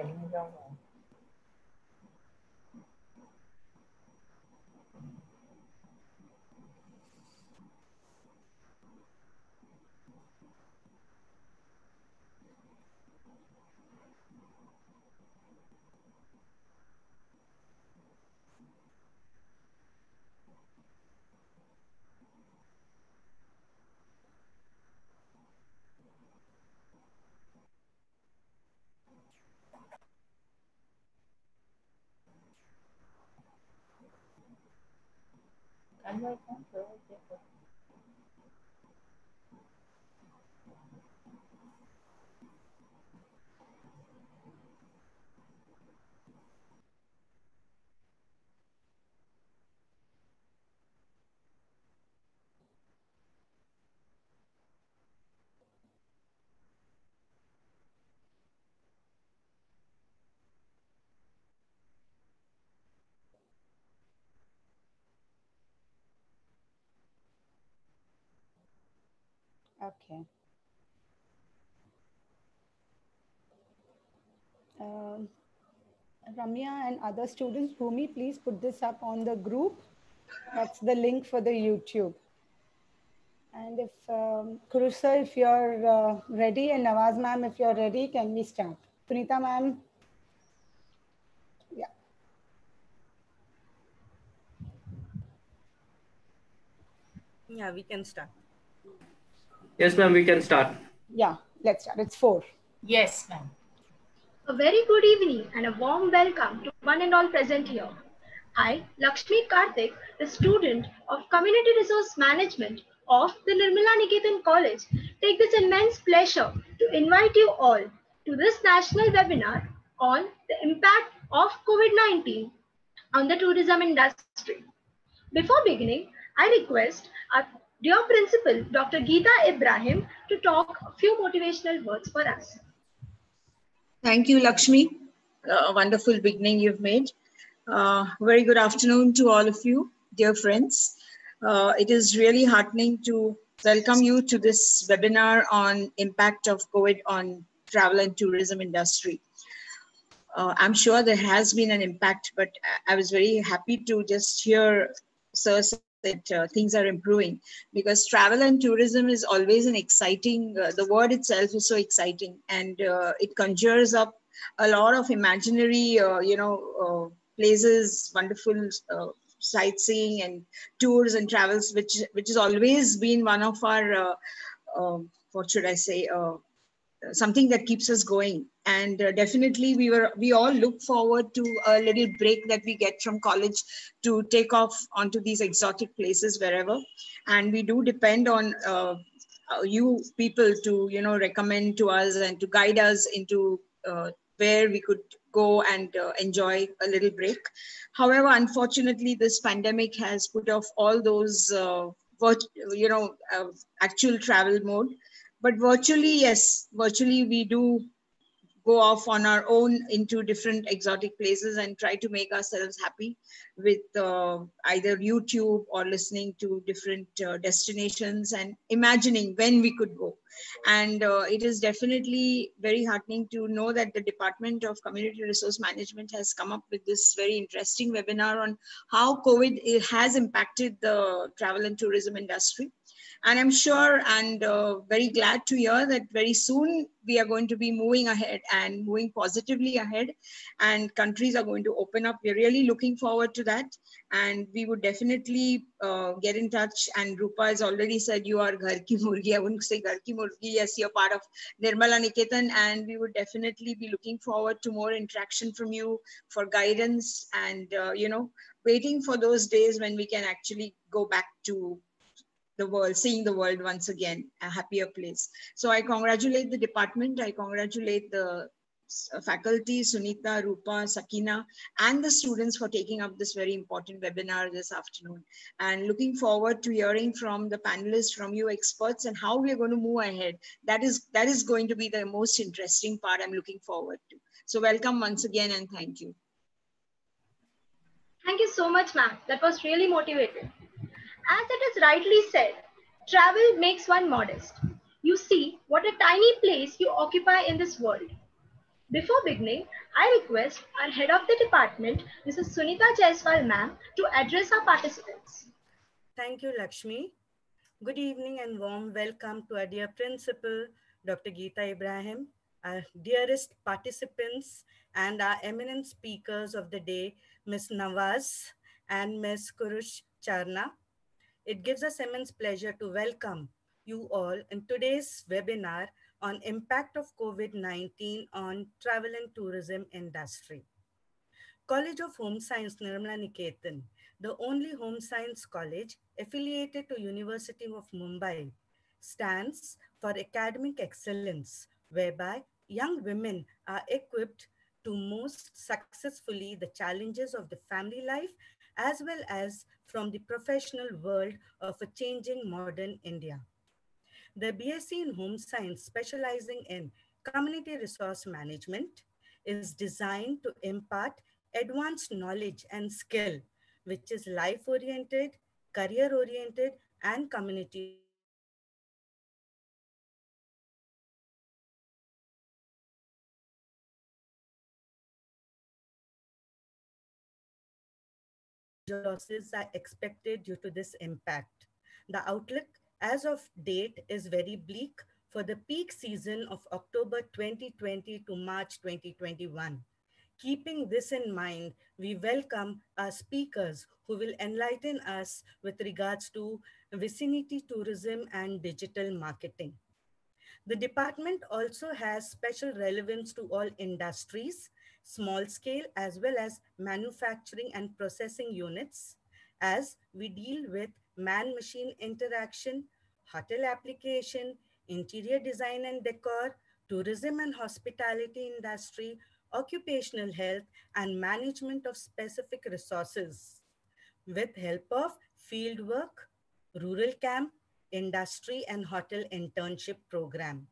Tem, não. Bye. Okay. Um, Ramya and other students, Bhumi, please put this up on the group. That's the link for the YouTube. And if, um, Kurusa, if you're uh, ready, and Nawaz ma'am, if you're ready, can we start? Punita ma'am? Yeah. Yeah, we can start. Yes, ma'am, we can start. Yeah, let's start. It's four. Yes, ma'am. A very good evening and a warm welcome to one and all present here. I, Lakshmi Karthik, the student of Community Resource Management of the Nirmala Niketan College, take this immense pleasure to invite you all to this national webinar on the impact of COVID-19 on the tourism industry. Before beginning, I request our dear principal, Dr. Geeta Ibrahim, to talk a few motivational words for us. Thank you, Lakshmi. A wonderful beginning you've made. Uh, very good afternoon to all of you, dear friends. Uh, it is really heartening to welcome you to this webinar on impact of COVID on travel and tourism industry. Uh, I'm sure there has been an impact, but I was very happy to just hear Sir that uh, things are improving. Because travel and tourism is always an exciting, uh, the word itself is so exciting. And uh, it conjures up a lot of imaginary, uh, you know, uh, places, wonderful uh, sightseeing and tours and travels, which which has always been one of our, what should I say, something that keeps us going. And uh, definitely we were we all look forward to a little break that we get from college to take off onto these exotic places wherever. And we do depend on uh, you people to you know recommend to us and to guide us into uh, where we could go and uh, enjoy a little break. However unfortunately this pandemic has put off all those uh, you know uh, actual travel mode but virtually yes. Virtually we do go off on our own into different exotic places and try to make ourselves happy with uh, either youtube or listening to different uh, destinations and imagining when we could go. And uh, it is definitely very heartening to know that the department of community resource management has come up with this very interesting webinar on how covid has impacted the travel and tourism industry and I'm sure and uh, very glad to hear that very soon we are going to be moving ahead and moving positively ahead and countries are going to open up. We're really looking forward to that. And we would definitely uh, get in touch. And Roopa has already said you are Ghar Ki Murgi. I wouldn't say Ghar Ki Murgi. Yes, you're part of Nirmala Niketan. And we would definitely be looking forward to more interaction from you for guidance and, uh, you know, waiting for those days when we can actually go back to the world, seeing the world once again, a happier place. So I congratulate the department. I congratulate the uh, faculty, Sunita, Roopa, Sakina, and the students for taking up this very important webinar this afternoon. And looking forward to hearing from the panelists, from you experts, and how we are going to move ahead. That is, that is going to be the most interesting part I'm looking forward to. So welcome once again and thank you. Thank you so much, ma'am. That was really motivating. As it is rightly said, travel makes one modest. You see what a tiny place you occupy in this world. Before beginning, I request our head of the department, Mrs. Sunita Jaiswal ma'am, to address our participants. Thank you, Lakshmi. Good evening and warm welcome to our dear principal, Dr. Geeta Ibrahim, our dearest participants, and our eminent speakers of the day, Ms. Nawaz and Ms. Kurush Charna. It gives us immense pleasure to welcome you all in today's webinar on impact of COVID-19 on travel and tourism industry. College of Home Science Nirmala Niketan, the only home science college affiliated to University of Mumbai, stands for academic excellence, whereby young women are equipped to most successfully the challenges of the family life as well as from the professional world of a changing modern India. The BSc in Home Science, specializing in community resource management, is designed to impart advanced knowledge and skill, which is life oriented, career oriented, and community losses are expected due to this impact. The outlook as of date is very bleak for the peak season of October 2020 to March 2021. Keeping this in mind, we welcome our speakers who will enlighten us with regards to vicinity tourism and digital marketing. The department also has special relevance to all industries, small scale as well as manufacturing and processing units as we deal with man-machine interaction, hotel application, interior design and decor, tourism and hospitality industry, occupational health, and management of specific resources with help of field work, rural camp, industry, and hotel internship program.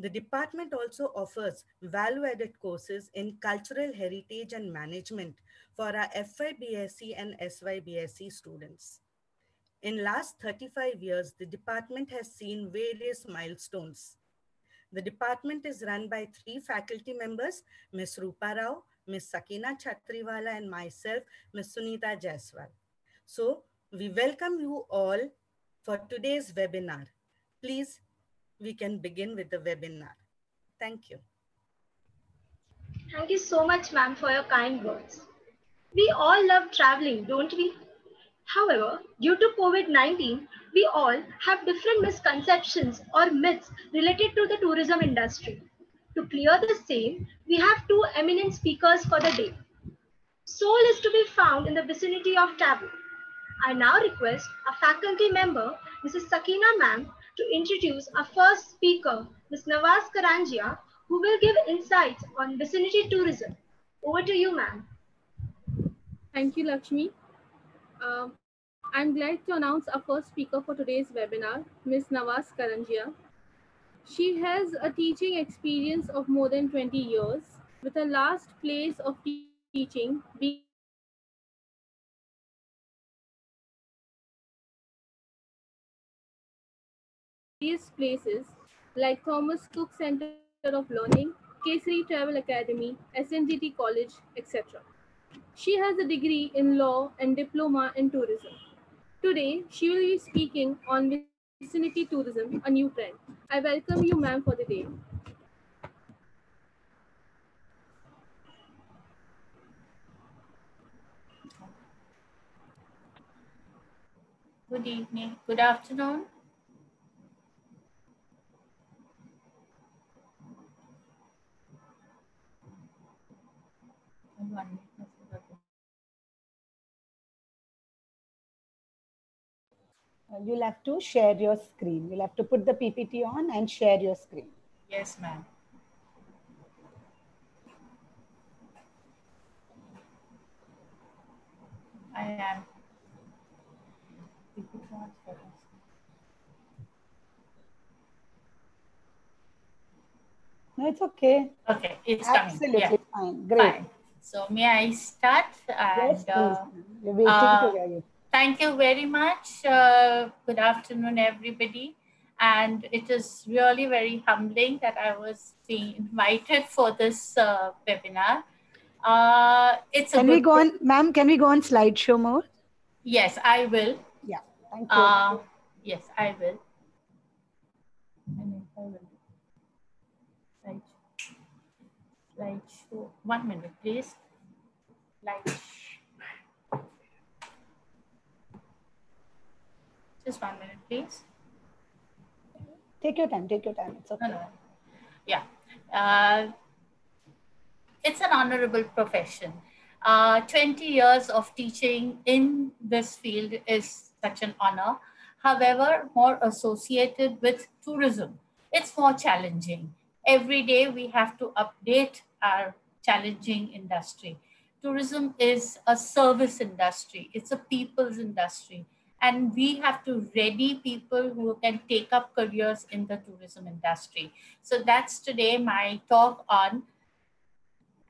The department also offers value-added courses in cultural heritage and management for our FYBSc and SYBSc students. In last 35 years, the department has seen various milestones. The department is run by three faculty members, Ms. Roopa Rao, Ms. Sakina Chatriwala, and myself, Ms. Sunita Jaiswal. So we welcome you all for today's webinar. Please we can begin with the webinar. Thank you. Thank you so much, ma'am, for your kind words. We all love traveling, don't we? However, due to COVID-19, we all have different misconceptions or myths related to the tourism industry. To clear the same, we have two eminent speakers for the day. Soul is to be found in the vicinity of Taboo. I now request a faculty member, Mrs. Sakina ma'am, to introduce our first speaker, Ms. Nawaz Karanjia, who will give insights on vicinity tourism. Over to you, ma'am. Thank you, Lakshmi. Uh, I'm glad to announce our first speaker for today's webinar, Ms. Nawaz Karanjia. She has a teaching experience of more than 20 years, with her last place of teaching being various places like Thomas Cook Center of Learning, Kesari Travel Academy, SNDT College, etc. She has a degree in law and diploma in tourism. Today, she will be speaking on vicinity tourism, a new trend. I welcome you, ma'am, for the day. Good evening, good afternoon. Uh, you'll have to share your screen. You'll have to put the PPT on and share your screen. Yes, ma'am. I am. No, it's okay. Okay, it's coming. Absolutely Yeah, fine. Great. fine. So may I start? Yes, And please. uh, uh, to hear you. Thank you very much. Uh, good afternoon, everybody. And it is really very humbling that I was being invited for this uh, webinar. Uh, it's Can we go on, ma'am? Can we go on slideshow mode? Yes, I will. Yeah, thank you. Uh, yes, I will. And I will. Slide, slide show. One minute, please. Just one minute, please. take your time. Take your time. It's okay. No, no. Yeah. Uh, it's an honorable profession. Uh, 20 years of teaching in this field is such an honor. However, more associated with tourism, it's more challenging. Every day we have to update our challenging industry. Tourism is a service industry, it's a people's industry. And we have to ready people who can take up careers in the tourism industry. So that's today my talk on.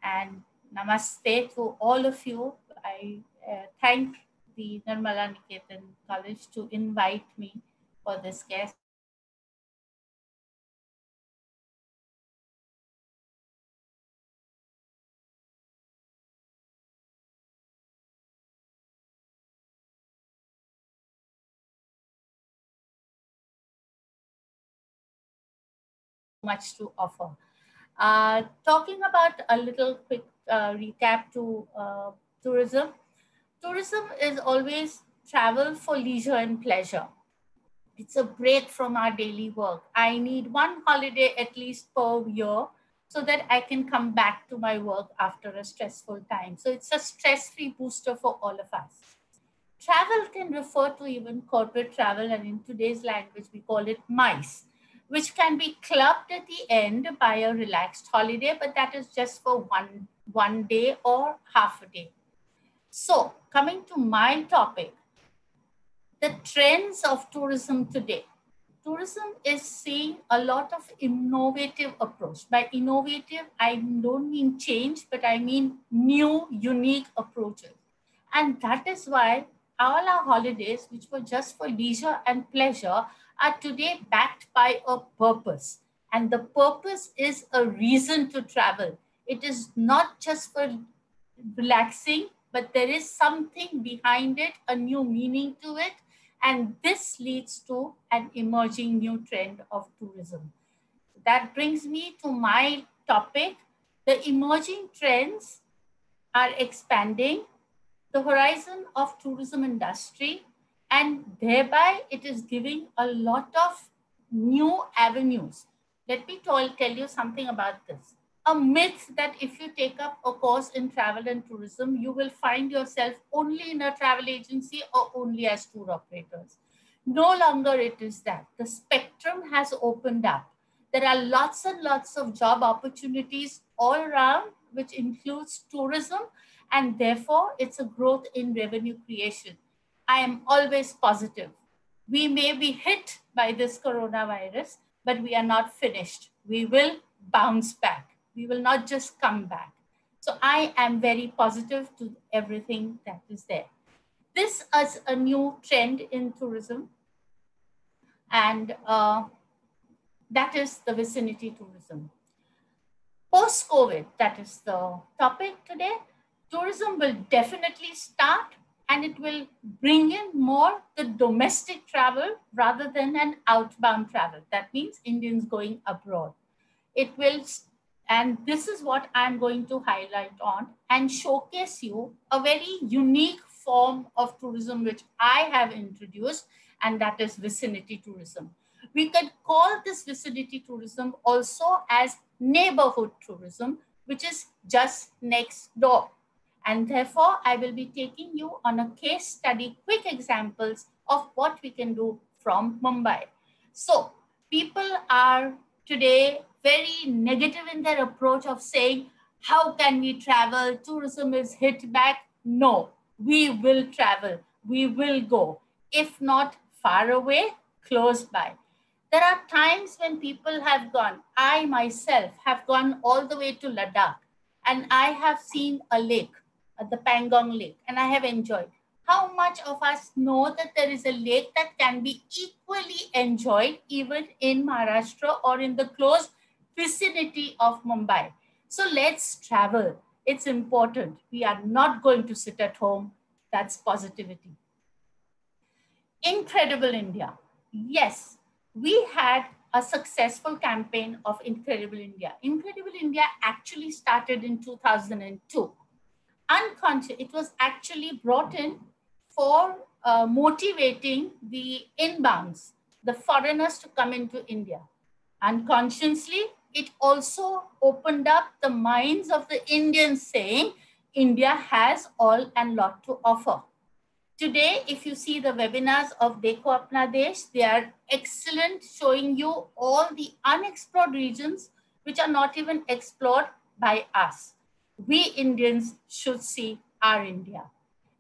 And namaste to all of you. I uh, thank the Nirmala Niketan College to invite me for this guest. Much to offer. Uh, talking about a little quick uh, recap to uh, tourism. Tourism is always travel for leisure and pleasure. It's a break from our daily work. I need one holiday at least per year so that I can come back to my work after a stressful time. So it's a stress-free booster for all of us. Travel can refer to even corporate travel, and in today's language, we call it MICE which can be clubbed at the end by a relaxed holiday, but that is just for one, one day or half a day. So coming to my topic, the trends of tourism today. Tourism is seeing a lot of innovative approach. By innovative, I don't mean change, but I mean new, unique approaches. And that is why all our holidays, which were just for leisure and pleasure, are today backed by a purpose. And the purpose is a reason to travel. It is not just for relaxing, but there is something behind it, a new meaning to it. And this leads to an emerging new trend of tourism. That brings me to my topic. The emerging trends are expanding the horizon of tourism industry and thereby it is giving a lot of new avenues. Let me tell, tell you something about this. A myth that if you take up a course in travel and tourism, you will find yourself only in a travel agency or only as tour operators. No longer it is that. The spectrum has opened up. There are lots and lots of job opportunities all around, which includes tourism, and therefore it's a growth in revenue creation. I am always positive. We may be hit by this coronavirus, but we are not finished. We will bounce back. We will not just come back. So I am very positive to everything that is there. This is a new trend in tourism. And uh, that is the vicinity tourism. Post-COVID, that is the topic today. Tourism will definitely start and it will bring in more the domestic travel rather than an outbound travel. That means Indians going abroad. It will, and this is what I'm going to highlight on and showcase you a very unique form of tourism which I have introduced, and that is vicinity tourism. We can call this vicinity tourism also as neighborhood tourism, which is just next door. And therefore, I will be taking you on a case study, quick examples of what we can do from Mumbai. So people are today very negative in their approach of saying, how can we travel? Tourism is hit back. No, we will travel. We will go. If not far away, close by. There are times when people have gone, I myself have gone all the way to Ladakh and I have seen a lake, Uh, the Pangong Lake, and I have enjoyed. how much of us know that there is a lake that can be equally enjoyed even in Maharashtra or in the close vicinity of Mumbai? So let's travel. It's important. We are not going to sit at home. That's positivity. Incredible India. Yes, we had a successful campaign of Incredible India. Incredible India actually started in 2002. Unconscious, it was actually brought in for uh, motivating the inbounds, the foreigners to come into India. Unconsciously, it also opened up the minds of the Indians saying, India has all and lot to offer. Today, if you see the webinars of Dekho Apna Desh, they are excellent, showing you all the unexplored regions which are not even explored by us. We Indians should see our India.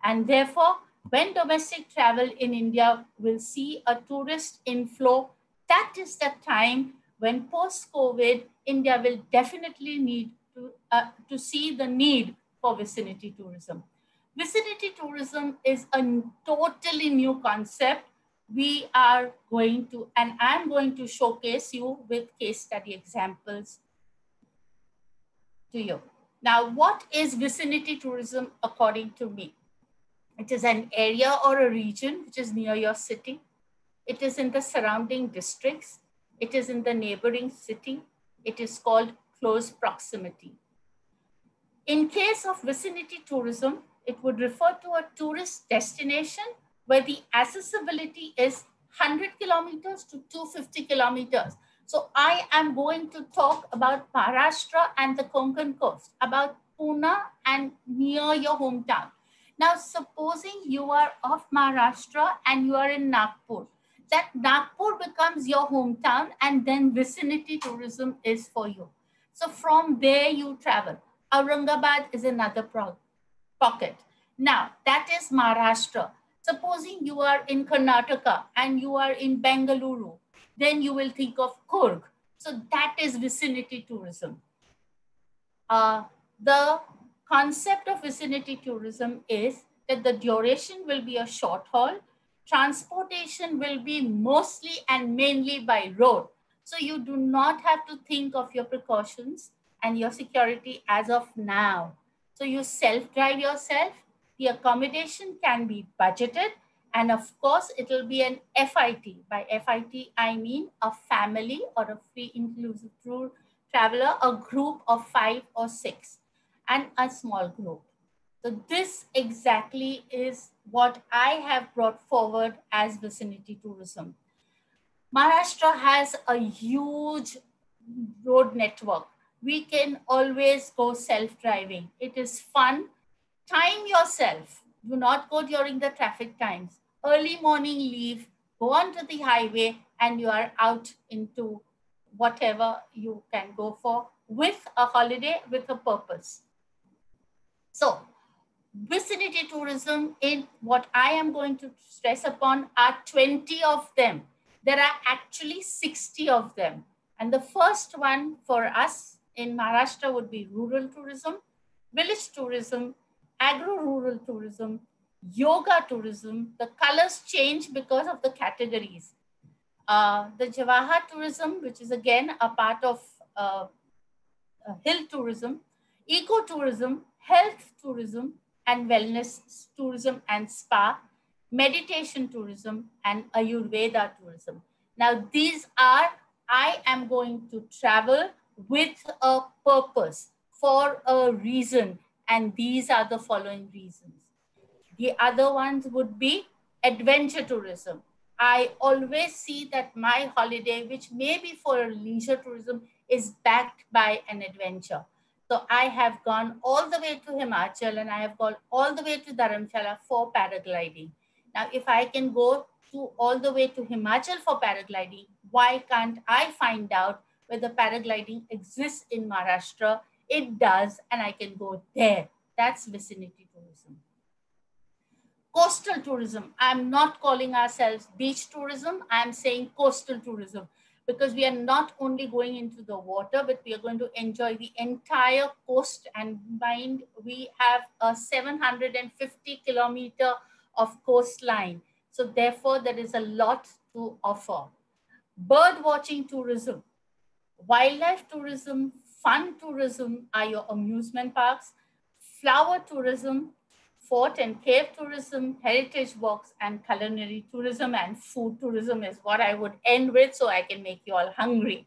And therefore, when domestic travel in India will see a tourist inflow, that is the time when post-COVID, India will definitely need to, uh, to see the need for vicinity tourism. Vicinity tourism is a totally new concept. We are going to, and I'm going to showcase you with case study examples to you. Now, what is vicinity tourism according to me? It is an area or a region which is near your city. It is in the surrounding districts. It is in the neighboring city. It is called close proximity. In case of vicinity tourism, it would refer to a tourist destination where the accessibility is 100 kilometers to 250 kilometers. So I am going to talk about Maharashtra and the Konkan coast, about Pune and near your hometown. Now, supposing you are of Maharashtra and you are in Nagpur, that Nagpur becomes your hometown and then vicinity tourism is for you. So from there you travel. Aurangabad is another pocket. Now, that is Maharashtra. Supposing you are in Karnataka and you are in Bengaluru, then you will think of Coorg. So that is vicinity tourism. Uh, the concept of vicinity tourism is that the duration will be a short haul. Transportation will be mostly and mainly by road. So you do not have to think of your precautions and your security as of now. So you self-drive yourself. The accommodation can be budgeted. And of course, it will be an FIT. By FIT, I mean a family or a free inclusive traveler, a group of five or six and a small group. So this exactly is what I have brought forward as vicinity tourism. Maharashtra has a huge road network. We can always go self-driving. It is fun. Time yourself. Do not go during the traffic times. Early morning leave, go onto the highway and you are out into whatever you can go for with a holiday with a purpose. So vicinity tourism in what I am going to stress upon are 20 of them. There are actually 60 of them. And the first one for us in Maharashtra would be rural tourism, village tourism, agro-rural tourism, yoga tourism. The colors change because of the categories. Uh, the Jawahar tourism, which is again a part of uh, uh, hill tourism, ecotourism, health tourism and wellness tourism and spa, meditation tourism, and Ayurveda tourism. Now, these are, I am going to travel with a purpose for a reason, and these are the following reasons. The other ones would be adventure tourism. I always see that my holiday, which may be for leisure tourism, is backed by an adventure. So I have gone all the way to Himachal and I have gone all the way to Dharamshala for paragliding. Now, if I can go to all the way to Himachal for paragliding, why can't I find out whether paragliding exists in Maharashtra? It does, and I can go there. That's vicinity tourism. Coastal tourism. I'm not calling ourselves beach tourism. I'm saying coastal tourism because we are not only going into the water, but we are going to enjoy the entire coast and mind we have a 750 kilometer of coastline. So therefore, there is a lot to offer. Bird watching tourism, wildlife tourism, fun tourism are your amusement parks, flower tourism, fort and cave tourism, heritage walks, and culinary tourism and food tourism is what I would end with so I can make you all hungry.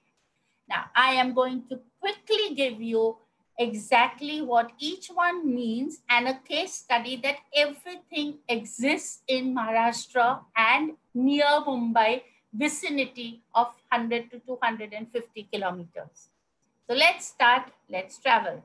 Now, I am going to quickly give you exactly what each one means and a case study that everything exists in Maharashtra and near Mumbai vicinity of 100 to 250 kilometers. So let's start, let's travel.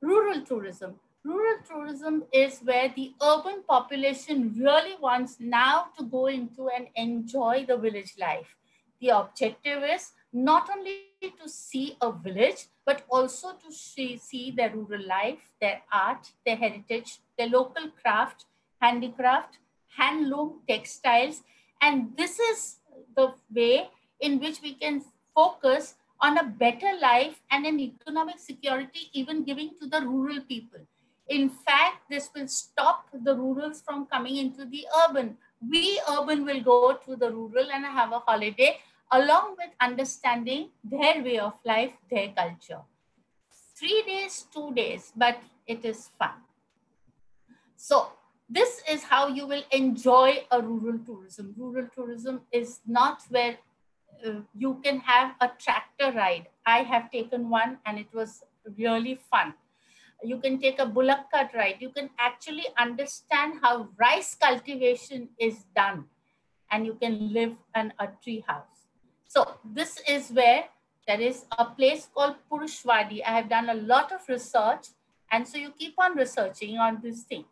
Rural tourism. Rural tourism is where the urban population really wants now to go into and enjoy the village life. The objective is not only to see a village, but also to see, see their rural life, their art, their heritage, their local craft, handicraft, handloom, textiles. And this is the way in which we can focus on a better life and an economic security, even giving to the rural people. In fact, this will stop the rurals from coming into the urban. We urban will go to the rural and have a holiday along with understanding their way of life, their culture. Three days, two days, but it is fun. So this is how you will enjoy a rural tourism. Rural tourism is not where uh, you can have a tractor ride. I have taken one and it was really fun. You can take a bullock cart ride. You can actually understand how rice cultivation is done and you can live in a tree house. So this is where there is a place called Purushwadi. I have done a lot of research and so you keep on researching on this thing.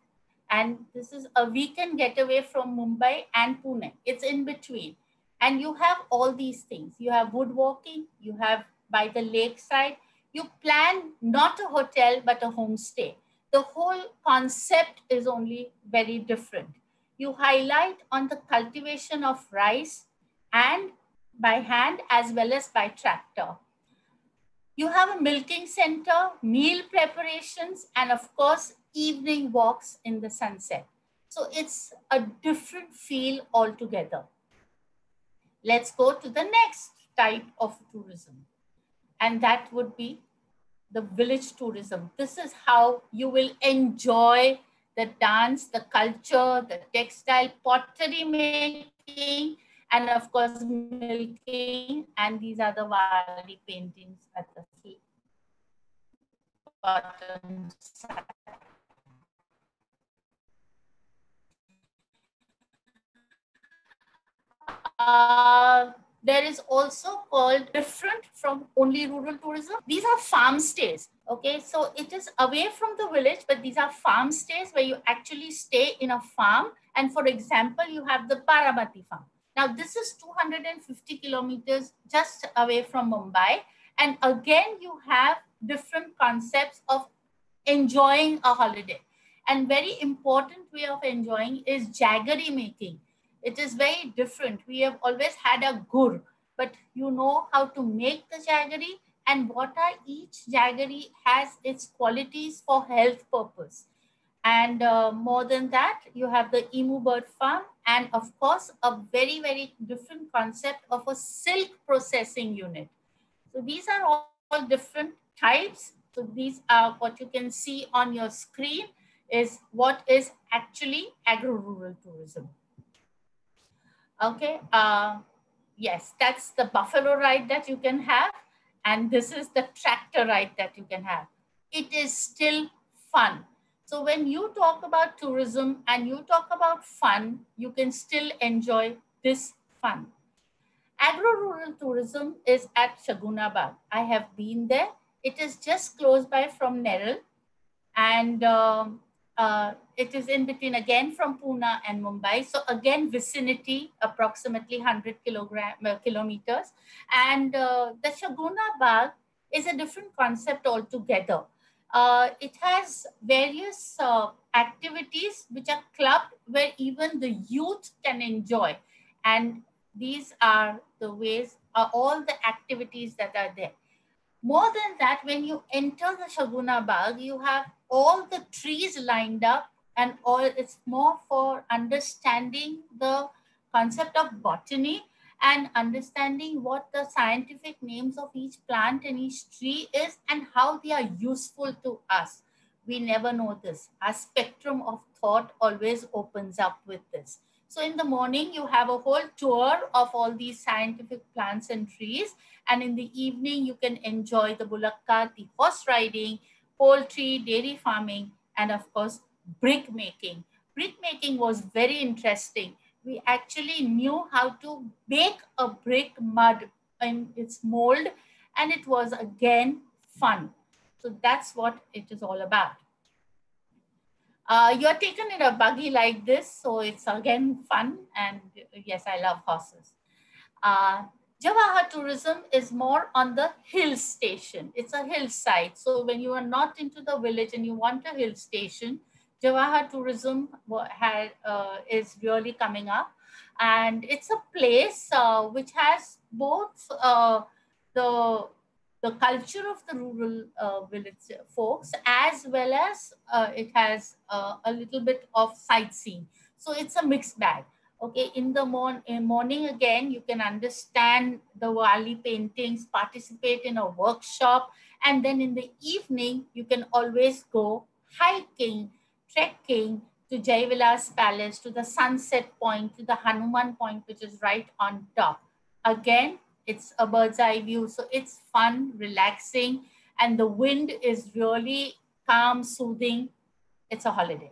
And this is a weekend getaway from Mumbai and Pune. It's in between. And you have all these things. You have woodwalking, you have by the lakeside. You plan not a hotel, but a homestay. The whole concept is only very different. You highlight on the cultivation of rice and by hand as well as by tractor. You have a milking center, meal preparations, and of course, evening walks in the sunset. So it's a different feel altogether. Let's go to the next type of tourism. And that would be the village tourism. This is how you will enjoy the dance, the culture, the textile pottery making, and of course milking. And these are the Warli paintings at the side. Uh, there is also called different from only rural tourism. These are farm stays. Okay, so it is away from the village, but these are farm stays where you actually stay in a farm. And for example, you have the Baramati farm. Now, this is 250 kilometers just away from Mumbai. And again, you have different concepts of enjoying a holiday. And very important way of enjoying is jaggery making it is very different. We have always had a gur, but you know how to make the jaggery and what are each jaggery has its qualities for health purpose. And uh, more than that, you have the emu bird farm and of course, a very, very different concept of a silk processing unit. So these are all, all different types. So these are what you can see on your screen is what is actually agro-rural tourism. Okay, uh, yes, that's the buffalo ride that you can have. And this is the tractor ride that you can have. It is still fun. So when you talk about tourism and you talk about fun, you can still enjoy this fun. Agro-rural tourism is at Shaguna Bagh. I have been there. It is just close by from Neral. And um, uh, it is in between again from Pune and Mumbai. So again, vicinity, approximately 100 kilogram, uh, kilometers. And uh, the Shaguna Bagh is a different concept altogether. Uh, it has various uh, activities which are clubbed where even the youth can enjoy. And these are the ways, are all the activities that are there. More than that, when you enter the Shaguna Bagh, you have all the trees lined up and all it's more for understanding the concept of botany and understanding what the scientific names of each plant and each tree is and how they are useful to us. We never know this. Our spectrum of thought always opens up with this. So in the morning, you have a whole tour of all these scientific plants and trees. And in the evening, you can enjoy the cart, the horse riding, poultry, dairy farming, and of course, brick making. Brick making was very interesting. We actually knew how to bake a brick mud in its mold, and it was again fun. So that's what it is all about. Uh, you're taken in a buggy like this, so it's again fun. And yes, I love horses. Uh, tourism is more on the hill station. It's a hillside. So when you are not into the village and you want a hill station, Jawahar tourism had, uh, is really coming up. And it's a place uh, which has both uh, the the culture of the rural uh, village folks as well as uh, it has uh, a little bit of sightseeing. So it's a mixed bag. Okay, in the morning, morning again, you can understand the Warli paintings, participate in a workshop, and then in the evening, you can always go hiking, trekking to Jaivilas Palace, to the sunset point, to the Hanuman point, which is right on top. Again, it's a bird's eye view. So it's fun, relaxing, and the wind is really calm, soothing. It's a holiday.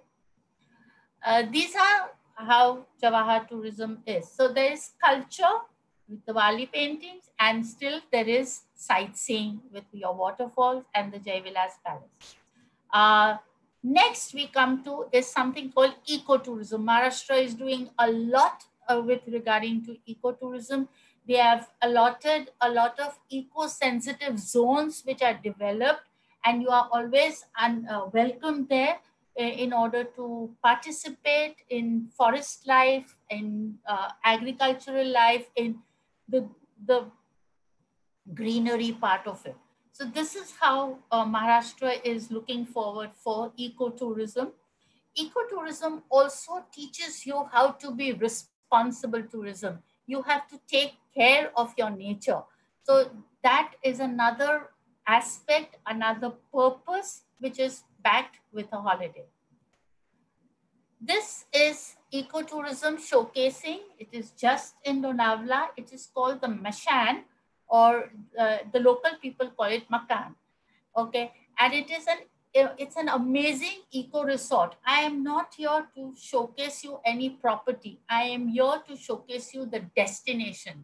Uh, these are how Jawahar tourism is. So there is culture with the Warli paintings, and still there is sightseeing with your waterfalls and the Jaivilas Palace. Uh, next we come to is something called ecotourism. Maharashtra is doing a lot uh, with regarding to ecotourism. They have allotted a lot of eco-sensitive zones which are developed and you are always un, uh, welcome there in order to participate in forest life, in uh, agricultural life, in the, the greenery part of it. So this is how uh, Maharashtra is looking forward for ecotourism. Ecotourism also teaches you how to be responsible tourism. You have to take care of your nature. So that is another aspect, another purpose, which is backed with a holiday. This is ecotourism showcasing. It is just in Lonavala. It is called the Machan or uh, the local people call it Makan. Okay. And it is an it's an amazing eco resort. I am not here to showcase you any property. I am here to showcase you the destination.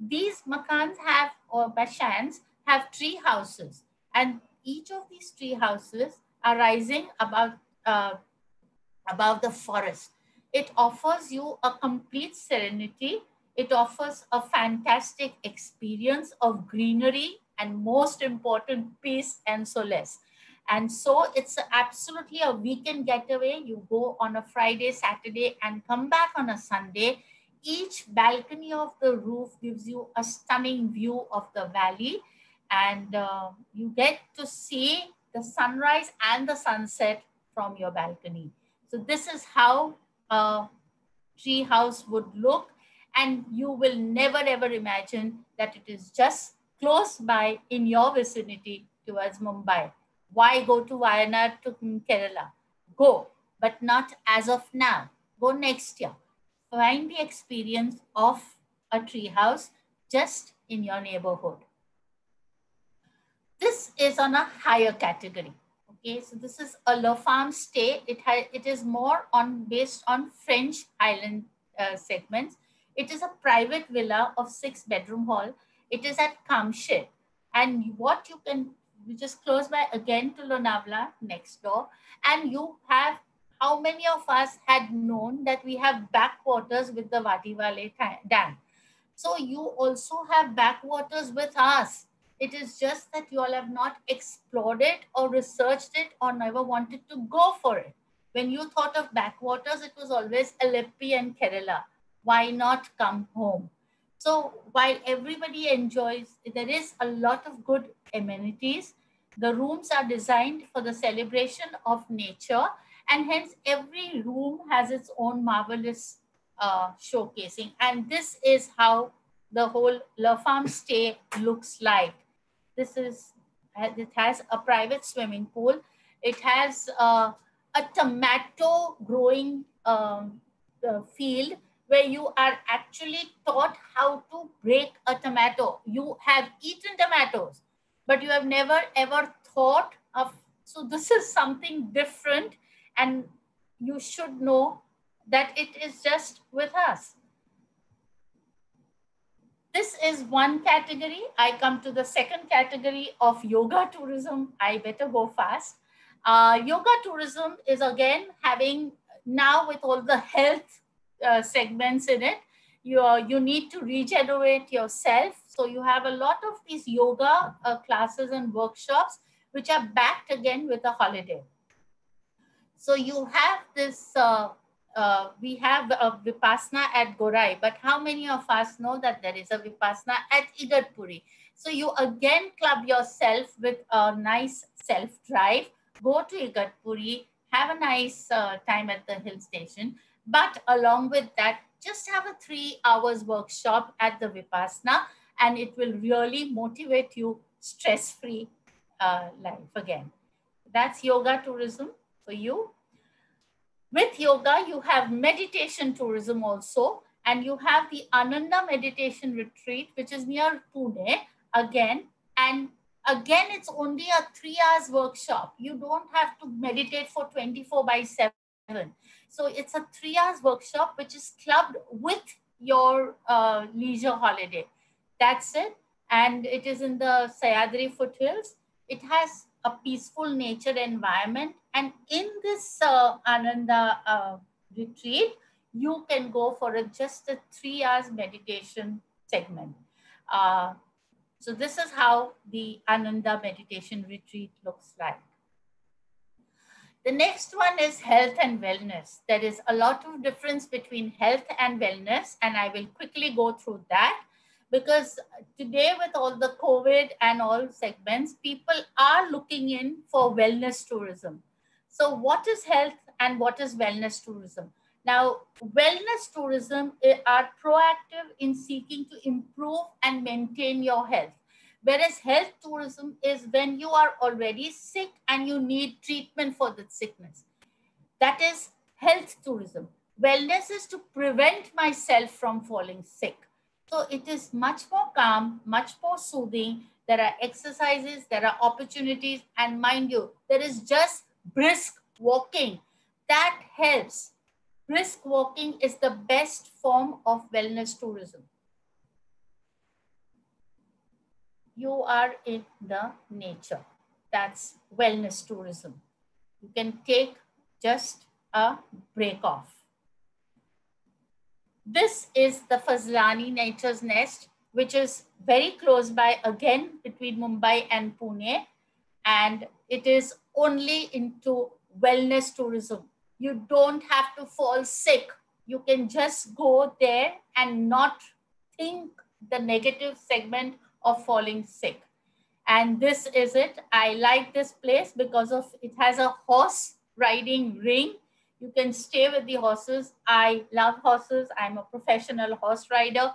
These makans have, or machans, have tree houses. And each of these tree houses are rising above, uh, above the forest. It offers you a complete serenity. It offers a fantastic experience of greenery and most important, peace and solace. And so it's absolutely a weekend getaway. You go on a Friday, Saturday, and come back on a Sunday each balcony of the roof gives you a stunning view of the valley and uh, you get to see the sunrise and the sunset from your balcony. So this is how a tree house would look and you will never ever imagine that it is just close by in your vicinity towards Mumbai. Why go to Wayanad to Kerala? Go, but not as of now. Go next year find the experience of a treehouse just in your neighborhood. This is on a higher category. Okay, so this is a La Farm stay. It it is more on based on French island uh, segments. It is a private villa of six bedroom hall. It is at Kamshet. And what you can you just close by again to Lonavala next door, and you have how many of us had known that we have backwaters with the Vadivale Dam? So you also have backwaters with us. It is just that you all have not explored it or researched it or never wanted to go for it. When you thought of backwaters, it was always Alleppey and Kerala. Why not come home? So while everybody enjoys, there is a lot of good amenities. The rooms are designed for the celebration of nature And hence every room has its own marvelous uh, showcasing. And this is how the whole La Femme stay looks like. This is, it has a private swimming pool. It has uh, a tomato growing um, field where you are actually taught how to break a tomato. You have eaten tomatoes, but you have never ever thought of, so this is something different and you should know that it is just with us. This is one category. I come to the second category of yoga tourism. I better go fast. Uh, yoga tourism is again having now with all the health uh, segments in it, you, are, you need to regenerate yourself. So you have a lot of these yoga uh, classes and workshops, which are backed again with a holiday. So you have this, uh, uh, we have a Vipassana at Gorai, but how many of us know that there is a Vipassana at Igatpuri? So you again club yourself with a nice self-drive, go to Igatpuri, have a nice uh, time at the hill station, but along with that, just have a three hours workshop at the Vipassana and it will really motivate you stress-free uh, life again. That's yoga tourism for you. With yoga, you have meditation tourism also, and you have the Ananda meditation retreat, which is near Pune again. And again, it's only a three hours workshop. You don't have to meditate for 24 by seven. So it's a three hours workshop, which is clubbed with your uh, leisure holiday. That's it. And it is in the Sahyadri foothills. It has a peaceful nature environment. And in this uh, Ananda uh, retreat, you can go for a, just a three hours meditation segment. Uh, so this is how the Ananda meditation retreat looks like. The next one is health and wellness. There is a lot of difference between health and wellness, and I will quickly go through that because today with all the COVID and all segments, people are looking in for wellness tourism. So what is health and what is wellness tourism? Now, wellness tourism eh, are proactive in seeking to improve and maintain your health. Whereas health tourism is when you are already sick and you need treatment for the sickness. That is health tourism. Wellness is to prevent myself from falling sick. So it is much more calm, much more soothing. There are exercises, there are opportunities, and mind you, there is just brisk walking. That helps. Brisk walking is the best form of wellness tourism. You are in the nature. That's wellness tourism. You can take just a break off. This is the Fazlani Nature's Nest, which is very close by again between Mumbai and Pune. And it is only into wellness tourism. You don't have to fall sick. You can just go there and not think the negative segment of falling sick. And this is it. I like this place because of it has a horse riding ring. You can stay with the horses. I love horses. I'm a professional horse rider.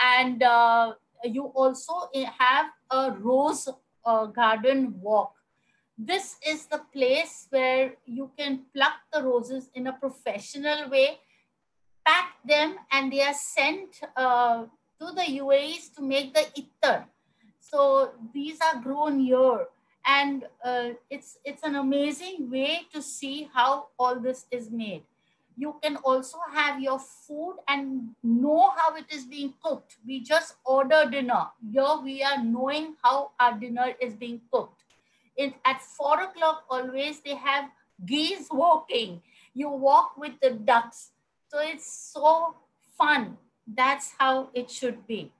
And uh, you also have a rose uh, garden walk. This is the place where you can pluck the roses in a professional way, pack them, and they are sent uh, to the UAEs to make the ittar. So these are grown here and uh, it's, it's an amazing way to see how all this is made. You can also have your food and know how it is being cooked. We just order dinner. Here we are knowing how our dinner is being cooked. It, at four o'clock always they have geese walking. You walk with the ducks. So it's so fun that's how it should be.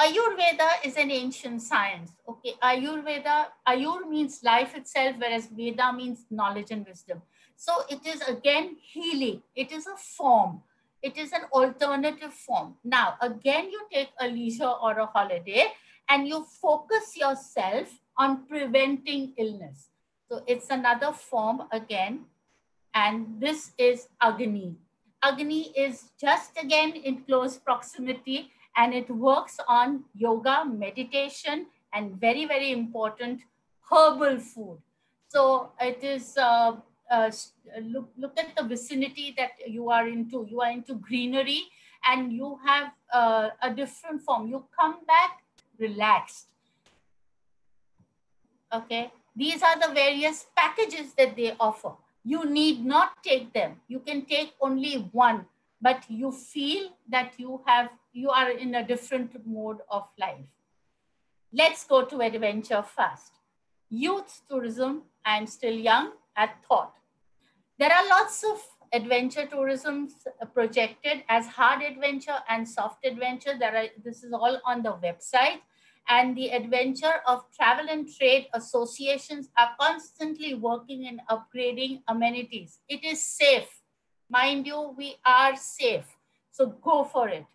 Ayurveda is an ancient science. Okay, Ayurveda, Ayur means life itself, whereas Veda means knowledge and wisdom. So it is again healing. It is a form. It is an alternative form. Now, again, you take a leisure or a holiday and you focus yourself on preventing illness. So it's another form again. And this is Agni. Agni is just again in close proximity and it works on yoga, meditation, and very, very important, herbal food. So it is, uh, uh, look, look at the vicinity that you are into. You are into greenery and you have uh, a different form. You come back relaxed. Okay, these are the various packages that they offer. You need not take them. You can take only one, but you feel that you have you are in a different mode of life. Let's go to adventure first. Youth tourism, I'm still young, at thought. There are lots of adventure tourism projected as hard adventure and soft adventure. There are, this is all on the website and the adventure of travel and trade associations are constantly working in upgrading amenities. It is safe. Mind you, we are safe. So go for it.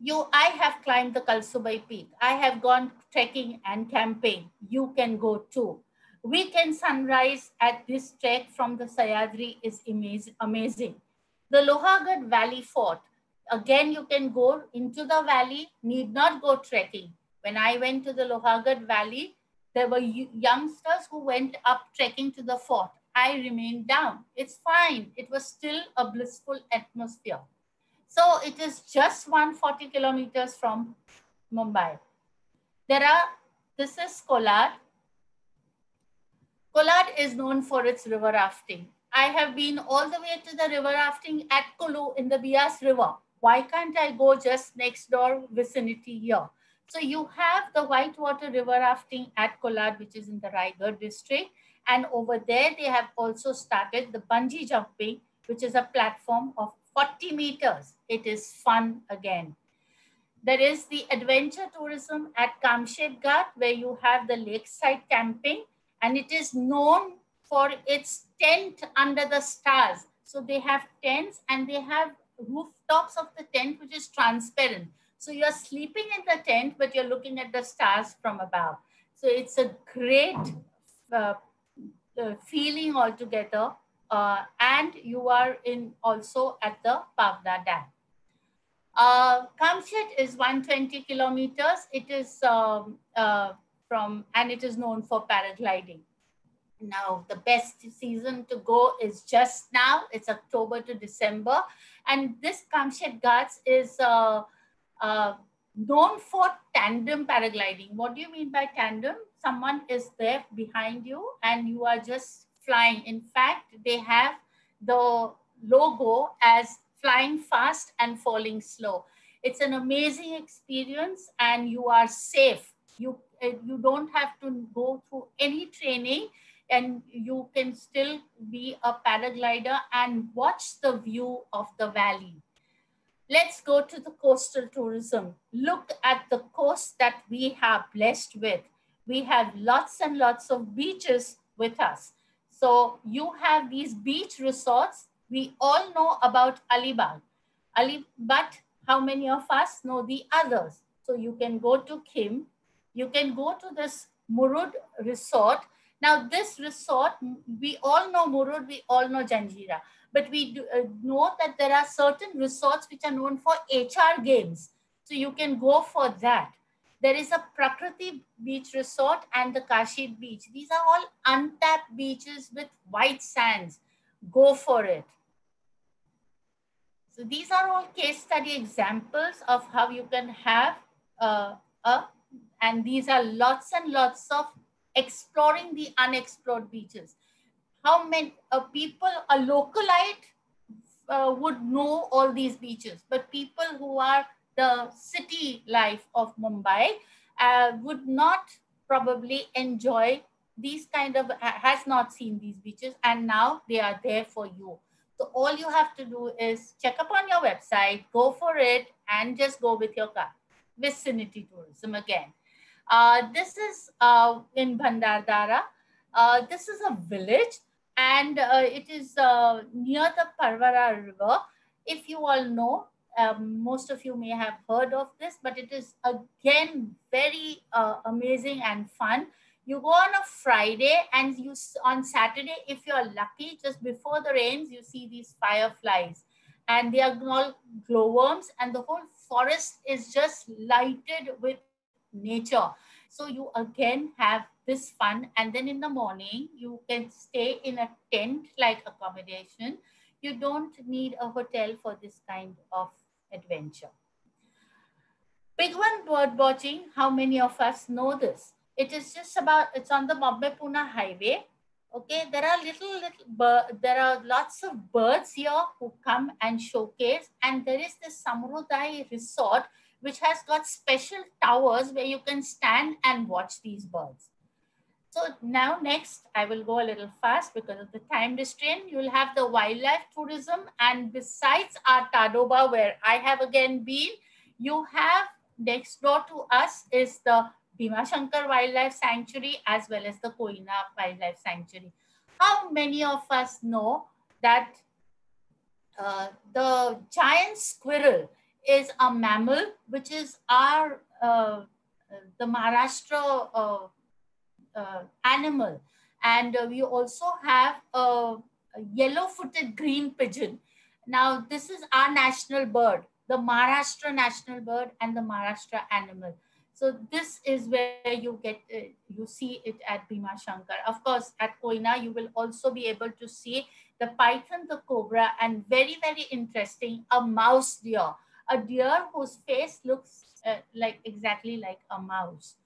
You, I have climbed the Kalsubai peak. I have gone trekking and camping. You can go too. Weekend sunrise at this trek from the Sahyadri is amazing. The Lohagarh Valley Fort again, you can go into the valley, need not go trekking. When I went to the Lohagarh Valley, there were youngsters who went up trekking to the fort. I remained down. It's fine. It was still a blissful atmosphere. So it is just 140 kilometers from Mumbai. There are, this is Kolad. Kolad is known for its river rafting. I have been all the way to the river rafting at Kulu in the Beas River. Why can't I go just next door vicinity here? So you have the Whitewater River rafting at Kolad, which is in the Raigad district. And over there, they have also started the bungee jumping, which is a platform of 40 meters. It is fun again. There is the adventure tourism at Kamshet Ghat, where you have the lakeside camping, and it is known for its tent under the stars. So they have tents and they have rooftops of the tent, which is transparent. So you're sleeping in the tent, but you're looking at the stars from above. So it's a great uh, uh, feeling altogether. Uh, and you are in also at the Pavna Dam. Uh, Kamshet is 120 kilometers. It is um, uh, from, and it is known for paragliding. Now, the best season to go is just now. It's October to December. And this Kamshet Ghats is uh, uh, known for tandem paragliding. What do you mean by tandem? Someone is there behind you and you are just flying. In fact, they have the logo as flying fast and falling slow. It's an amazing experience and you are safe. You, you don't have to go through any training and you can still be a paraglider and watch the view of the valley. Let's go to the coastal tourism. Look at the coast that we are blessed with. We have lots and lots of beaches with us. So you have these beach resorts. We all know about Alibag. Ali, but how many of us know the others? So you can go to Kihim. You can go to this Murud resort now, this resort, we all know Murud, we all know Janjira, but we do, uh, know that there are certain resorts which are known for HR games. So you can go for that. There is a Prakriti Beach Resort and the Kashid Beach. These are all untapped beaches with white sands. Go for it. So these are all case study examples of how you can have uh, a, and these are lots and lots of exploring the unexplored beaches. How many uh, people, a localite uh, would know all these beaches, but people who are the city life of Mumbai uh, would not probably enjoy these kind of, has not seen these beaches and now they are there for you. So all you have to do is check up on your website, go for it and just go with your car. Vicinity tourism again. Uh, this is uh, in Bhandardara. Uh, this is a village and uh, it is uh, near the Pravara river. If you all know, um, most of you may have heard of this, but it is again very amazing and fun. You go on a Friday and you on Saturday, if you're lucky, just before the rains, you see these fireflies and they are all glowworms and the whole forest is just lighted with nature. So you again have this fun. And then in the morning, you can stay in a tent like accommodation. You don't need a hotel for this kind of adventure. Big one bird watching, how many of us know this? It is just about, it's on the Bombay Pune highway. Okay, there are little, little, bird, there are lots of birds here who come and showcase. And there is this Samruddai resort, which has got special towers where you can stand and watch these birds. So now next, I will go a little fast because of the time restraint. You'll have the wildlife tourism. And besides our Tadoba, where I have again been, you have next door to us is the Bhima Shankar Wildlife Sanctuary as well as the Koina Wildlife Sanctuary. How many of us know that uh, the giant squirrel is a mammal, which is our, uh, the Maharashtra uh, uh, animal. And uh, we also have a, a yellow-footed green pigeon. Now, this is our national bird, the Maharashtra national bird and the Maharashtra animal. So this is where you get, uh, you see it at Bhima Shankar. Of course, at Koina, you will also be able to see the python, the cobra, and very, very interesting, a mouse deer, a deer whose face looks uh, like exactly like a mouse.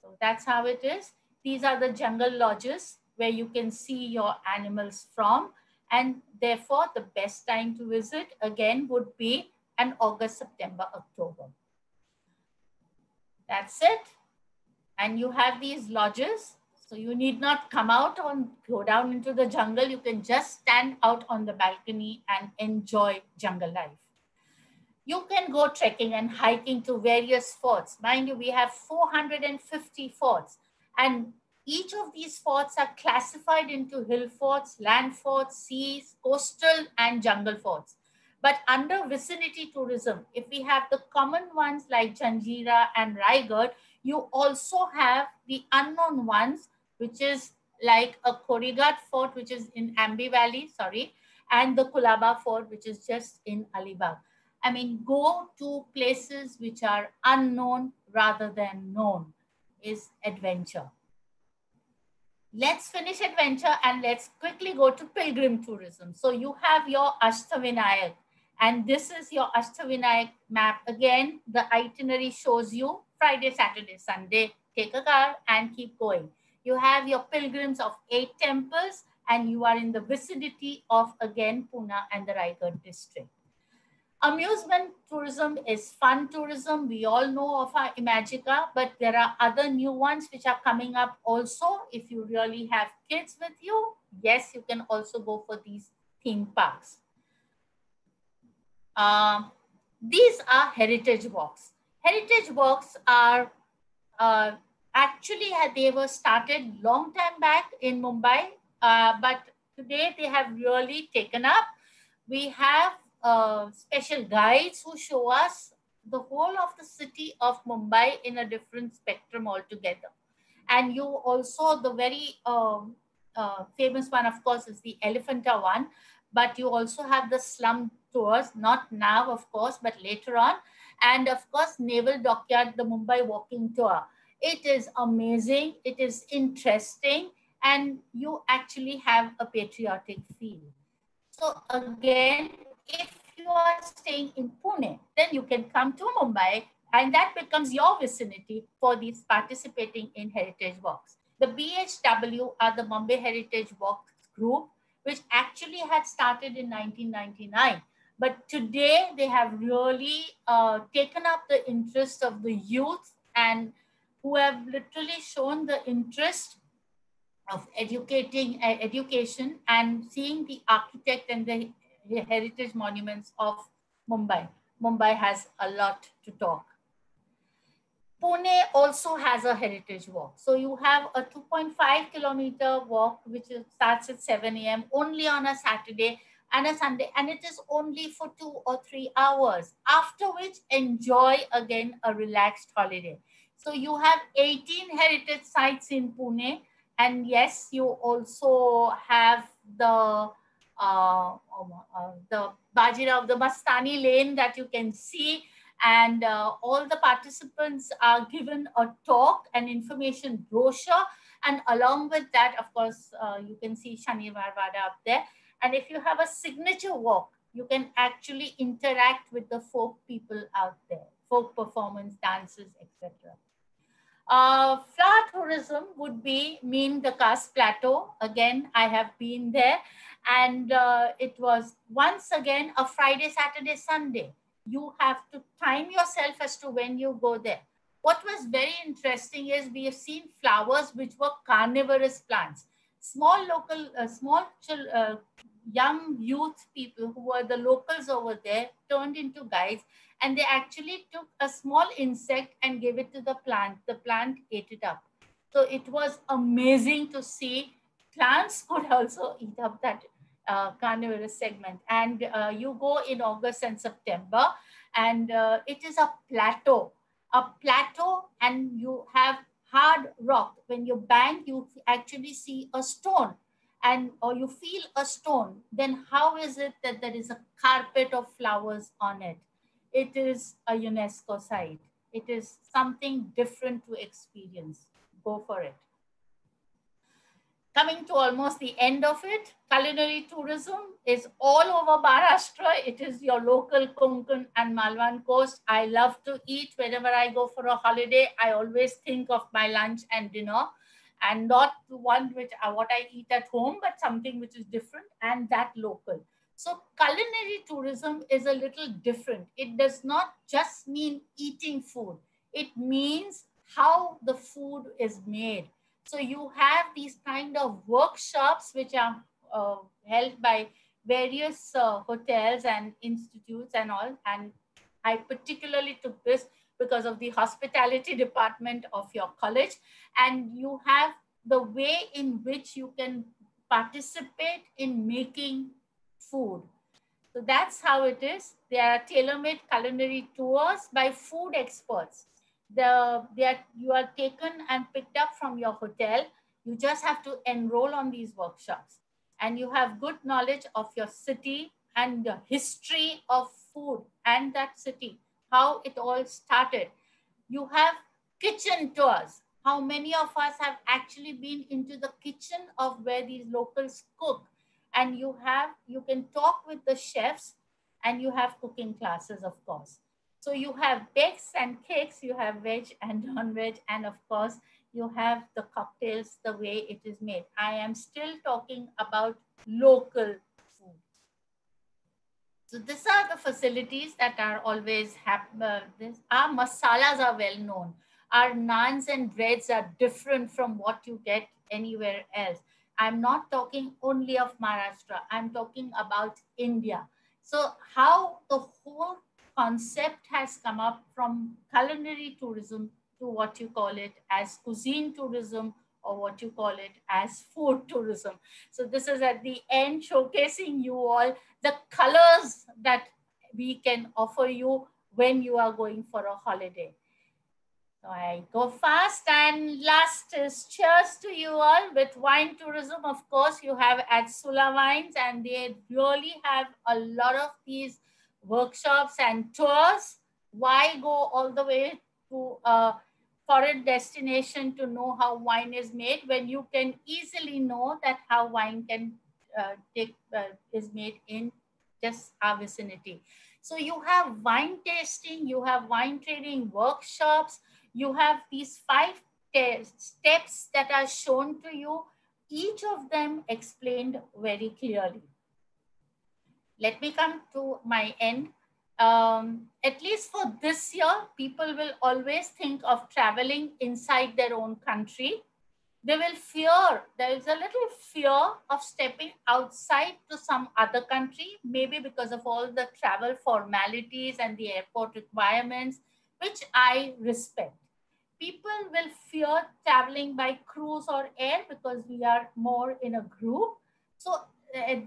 So that's how it is. These are the jungle lodges where you can see your animals from. And therefore, the best time to visit again would be an August, September, October. That's it. And you have these lodges. So you need not come out and go down into the jungle. You can just stand out on the balcony and enjoy jungle life. You can go trekking and hiking to various forts. Mind you, we have 450 forts. And each of these forts are classified into hill forts, land forts, seas, coastal, and jungle forts. But under vicinity tourism, if we have the common ones like Janjira and Raigad, you also have the unknown ones, which is like a Korigad fort, which is in Aamby Valley, sorry, and the Kolaba fort, which is just in Alibag. I mean, go to places which are unknown rather than known is adventure. Let's finish adventure and let's quickly go to pilgrim tourism. So you have your Ashtavinayak and this is your Ashtavinayak map. Again, the itinerary shows you Friday, Saturday, Sunday, take a car and keep going. You have your pilgrims of eight temples and you are in the vicinity of again Pune and the Raigad district. Amusement tourism is fun tourism. We all know of our Imagica, but there are other new ones which are coming up also. If you really have kids with you, yes, you can also go for these theme parks. Uh, these are heritage walks. Heritage walks are uh, actually they were started long time back in Mumbai, uh, but today they have really taken up. We have uh, special guides who show us the whole of the city of Mumbai in a different spectrum altogether. And you also, the very um, uh, famous one, of course, is the Elephanta one, but you also have the slum tours, not now, of course, but later on. And of course, Naval Dockyard, the Mumbai walking tour. It is amazing, it is interesting, and you actually have a patriotic feel. So again, if you are staying in Pune, then you can come to Mumbai and that becomes your vicinity for these participating in heritage walks. The BHW are the Mumbai Heritage Walk group, which actually had started in 1999. But today they have really uh, taken up the interest of the youth and who have literally shown the interest of educating uh, education and seeing the architect and the heritage monuments of Mumbai. Mumbai has a lot to talk. Pune also has a heritage walk. So you have a 2.5 kilometer walk, which starts at 7 a.m. only on a Saturday and a Sunday, and it is only for two or three hours, after which enjoy again a relaxed holiday. So you have 18 heritage sites in Pune. And yes, you also have the uh, uh, the Bajira of the Mastani lane that you can see. And uh, all the participants are given a talk and information brochure. And along with that, of course, you can see Shanivar Vada up there. And if you have a signature walk, you can actually interact with the folk people out there, folk performance, dances, etc. Uh, flower tourism would be mean the Kaas Plateau. Again, I have been there and uh, it was once again a Friday, Saturday, Sunday. You have to time yourself as to when you go there. What was very interesting is we have seen flowers which were carnivorous plants. Small local, uh, small uh, young youth people who were the locals over there turned into guides and they actually took a small insect and gave it to the plant. The plant ate it up. So it was amazing to see plants could also eat up that uh, carnivorous segment. And uh, you go in August and September, and uh, it is a plateau, a plateau, and you have hard rock. When you bang, you actually see a stone and or you feel a stone, then how is it that there is a carpet of flowers on it? It is a UNESCO site. It is something different to experience. Go for it coming to almost the end of it, culinary tourism is all over Maharashtra. It is your local Konkan and Malwan coast. I love to eat whenever I go for a holiday. I always think of my lunch and dinner and not the one which uh, what I eat at home, but something which is different and that local. So culinary tourism is a little different. It does not just mean eating food. It means how the food is made so you have these kind of workshops which are uh, held by various uh, hotels and institutes and all. And I particularly took this because of the hospitality department of your college. And you have the way in which you can participate in making food. So that's how it is. There are tailor-made culinary tours by food experts the they are, you are taken and picked up from your hotel. You just have to enroll on these workshops and you have good knowledge of your city and the history of food and that city, how it all started. You have kitchen tours. How many of us have actually been into the kitchen of where these locals cook? And you have, you can talk with the chefs and you have cooking classes, of course. So you have bakes and cakes, you have veg and non-veg, and of course, you have the cocktails the way it is made. I am still talking about local. So these are the facilities that are always happening. Uh, our masalas are well known. Our naans and breads are different from what you get anywhere else. I'm not talking only of Maharashtra. I'm talking about India. So how the whole concept has come up from culinary tourism to what you call it as cuisine tourism or what you call it as food tourism. So this is at the end showcasing you all the colors that we can offer you when you are going for a holiday. So I go fast and last is cheers to you all with wine tourism. Of course, you have at Sula Wines and they really have a lot of these workshops and tours. Why go all the way to a foreign destination to know how wine is made when you can easily know that how wine can uh, take uh, is made in just our vicinity. So you have wine tasting, you have wine trading workshops, you have these five steps that are shown to you, each of them explained very clearly let me come to my end. Um, at least for this year, people will always think of traveling inside their own country. They will fear, there is a little fear of stepping outside to some other country, maybe because of all the travel formalities and the airport requirements, which I respect. People will fear traveling by cruise or air because we are more in a group. So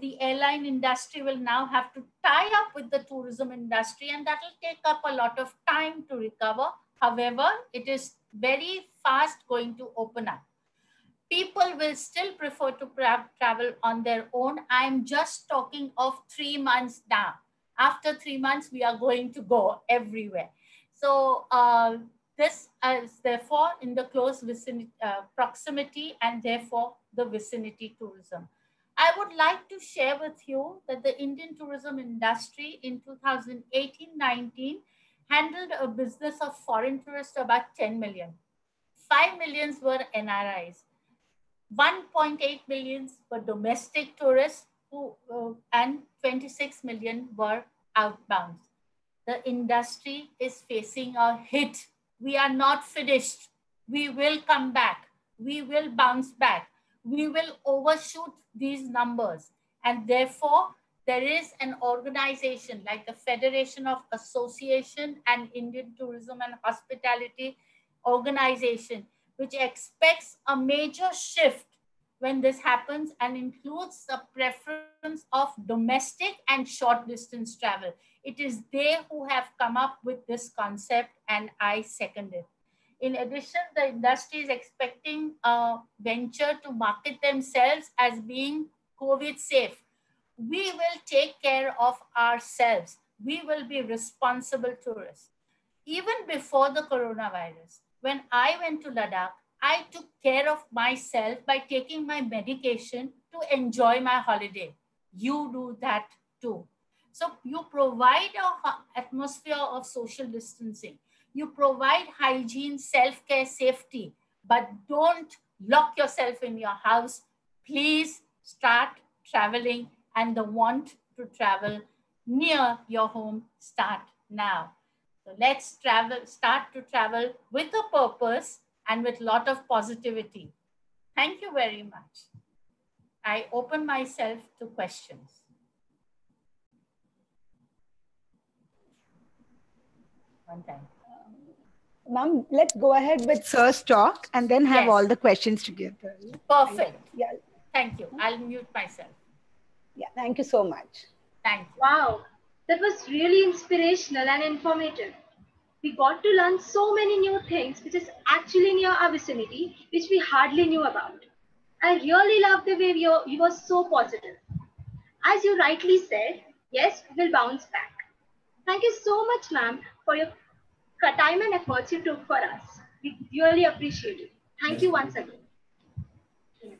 the airline industry will now have to tie up with the tourism industry and that will take up a lot of time to recover. However, it is very fast going to open up. People will still prefer to travel on their own. I'm just talking of three months now. After three months, we are going to go everywhere. So uh, this is therefore in the close vicinity, uh, proximity and therefore the vicinity tourism. I would like to share with you that the Indian tourism industry in 2018-19 handled a business of foreign tourists about 10 million. 5 millions were NRIs. 1.8 millions were domestic tourists who, uh, and 26 million were outbound. The industry is facing a hit. We are not finished. We will come back. We will bounce back. We will overshoot these numbers. And therefore, there is an organization like the Federation of Association and Indian Tourism and Hospitality Organization, which expects a major shift when this happens and includes the preference of domestic and short distance travel. It is they who have come up with this concept and I second it. In addition, the industry is expecting a venture to market themselves as being COVID safe we will take care of ourselves. We will be responsible tourists. Even before the coronavirus, when I went to Ladakh, I took care of myself by taking my medication to enjoy my holiday. You do that too. So you provide an atmosphere of social distancing. You provide hygiene, self-care, safety, but don't lock yourself in your house. Please start traveling and the want to travel near your home start now. So let's travel, start to travel with a purpose and with lot of positivity. Thank you very much. I open myself to questions. One time. Ma'am, let's go ahead with Sir's talk and then have yes. all the questions together. Perfect. Yeah. Thank you. I'll mute myself. Yeah, thank you so much. Thank you. Wow, that was really inspirational and informative. We got to learn so many new things which is actually near our vicinity, which we hardly knew about. I really love the way you, you were so positive. As you rightly said, yes, we'll bounce back. Thank you so much, ma'am, for your time and efforts you took for us. We really appreciate it. Thank you once again.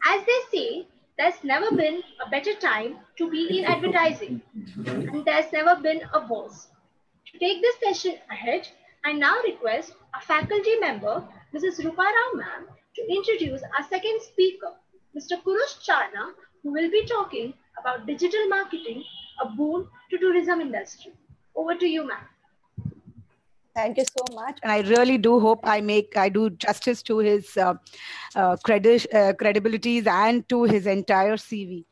As they say, there's never been a better time to be in advertising, and there's never been a worse. To take this session ahead, I now request a faculty member, Mrs. Roopa Rao ma'am, to introduce our second speaker, Mr. Kurush Charna, who will be talking about digital marketing, a boon to tourism industry. Over to you, ma'am. Thank you so much. And I really do hope I make, I do justice to his uh, uh, credi uh, credibilities and to his entire CV.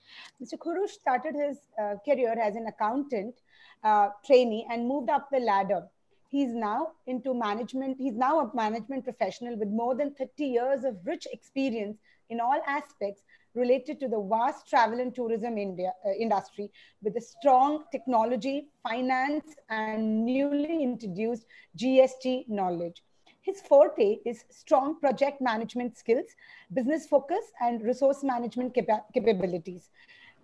Mr. Kurush started his uh, career as an accountant uh, trainee and moved up the ladder. He's now into management. He's now a management professional with more than 30 years of rich experience in all aspects related to the vast travel and tourism India, uh, industry with a strong technology, finance, and newly introduced GST knowledge. His forte is strong project management skills, business focus, and resource management capa capabilities.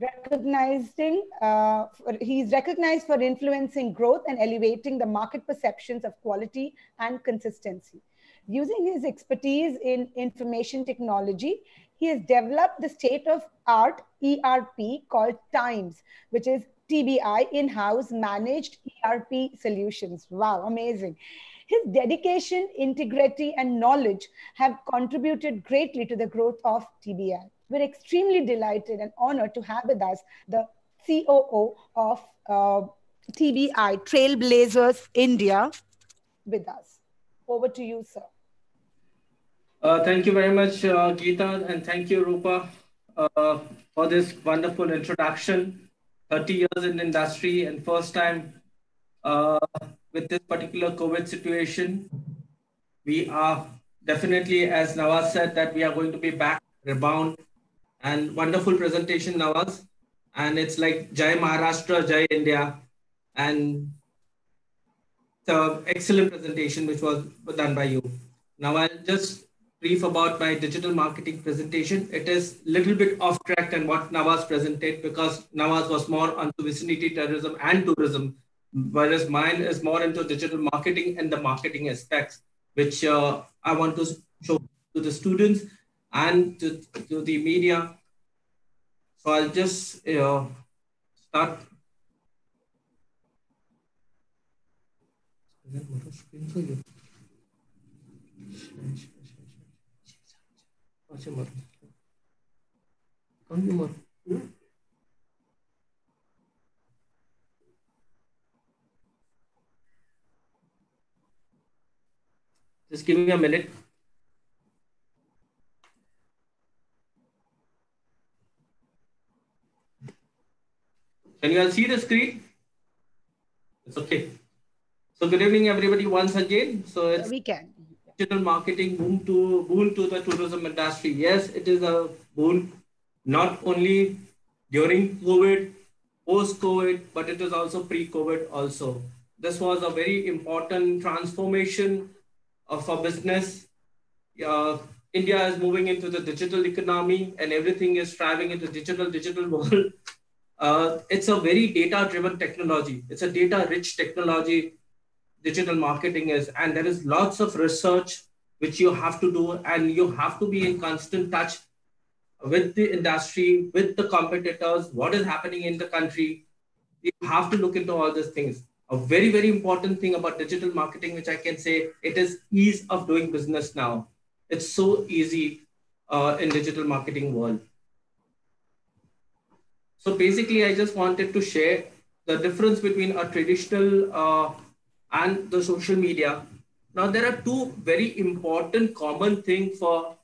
Recognizing, uh, for, he's recognized for influencing growth and elevating the market perceptions of quality and consistency. Using his expertise in information technology, he has developed the state of art ERP called Times, which is TBI in house managed ERP solutions. Wow, amazing. His dedication, integrity, and knowledge have contributed greatly to the growth of TBI. We're extremely delighted and honored to have with us the COO of uh, TBI, Trailblazers India, with us. Over to you, sir. Uh, thank you very much, uh, Geeta, and thank you, Roopa, uh, for this wonderful introduction. 30 years in industry and first time uh, with this particular COVID situation. We are definitely, as Nawaz said, that we are going to be back, rebound, and wonderful presentation, Nawaz. And it's like Jai Maharashtra, Jai India. And the excellent presentation which was done by you. Now I'll just brief about my digital marketing presentation. It is a little bit off track than what Nawaz presented because Nawaz was more onto vicinity terrorism and tourism, whereas mine is more into digital marketing and the marketing aspects, which uh, I want to show to the students and to, to the media. So I'll just uh, start. Just give me a minute. Can you all see the screen? It's okay. So good evening, everybody, once again. So it's we can. Digital marketing boom to boon to the tourism industry. Yes, it is a boon, not only during COVID, post-COVID, but it is also pre-COVID also. This was a very important transformation of a business. Uh, India is moving into the digital economy and everything is striving into digital, digital world. Uh, it's a very data-driven technology. It's a data-rich technology digital marketing is and there is lots of research which you have to do and you have to be in constant touch with the industry with the competitors what is happening in the country. You have to look into all these things. A very very important thing about digital marketing which i can say it is ease of doing business now. It's so easy uh, in digital marketing world. So basically i just wanted to share the difference between a traditional uh, and the social media. Now, there are two very important common things for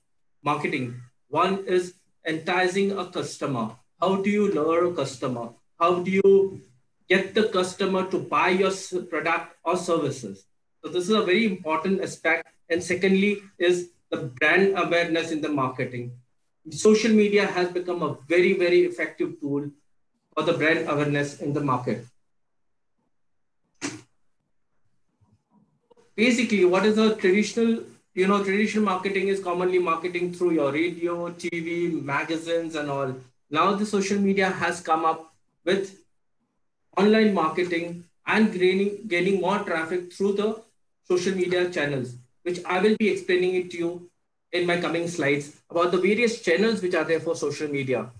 marketing. One is enticing a customer. How do you lure a customer? How do you get the customer to buy your product or services? So this is a very important aspect. And secondly is the brand awareness in the marketing. Social media has become a very, very effective tool for the brand awareness in the market. Basically what is a traditional you know traditional marketing is commonly marketing through your radio tv magazines and all. Now the social media has come up with online marketing and gaining, gaining more traffic through the social media channels which i will be explaining it to you in my coming slides about the various channels which are there for social media.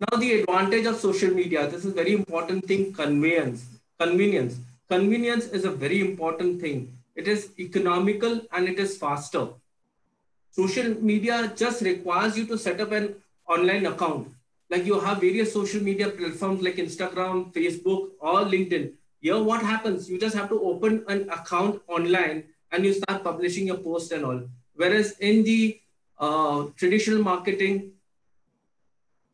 Now the advantage of social media this is very important thing convenience convenience convenience is a very important thing. It is economical and it is faster. Social media just requires you to set up an online account. Like you have various social media platforms like Instagram, Facebook, or LinkedIn. Here, what happens? You just have to open an account online and you start publishing your post and all. Whereas in the uh, traditional marketing,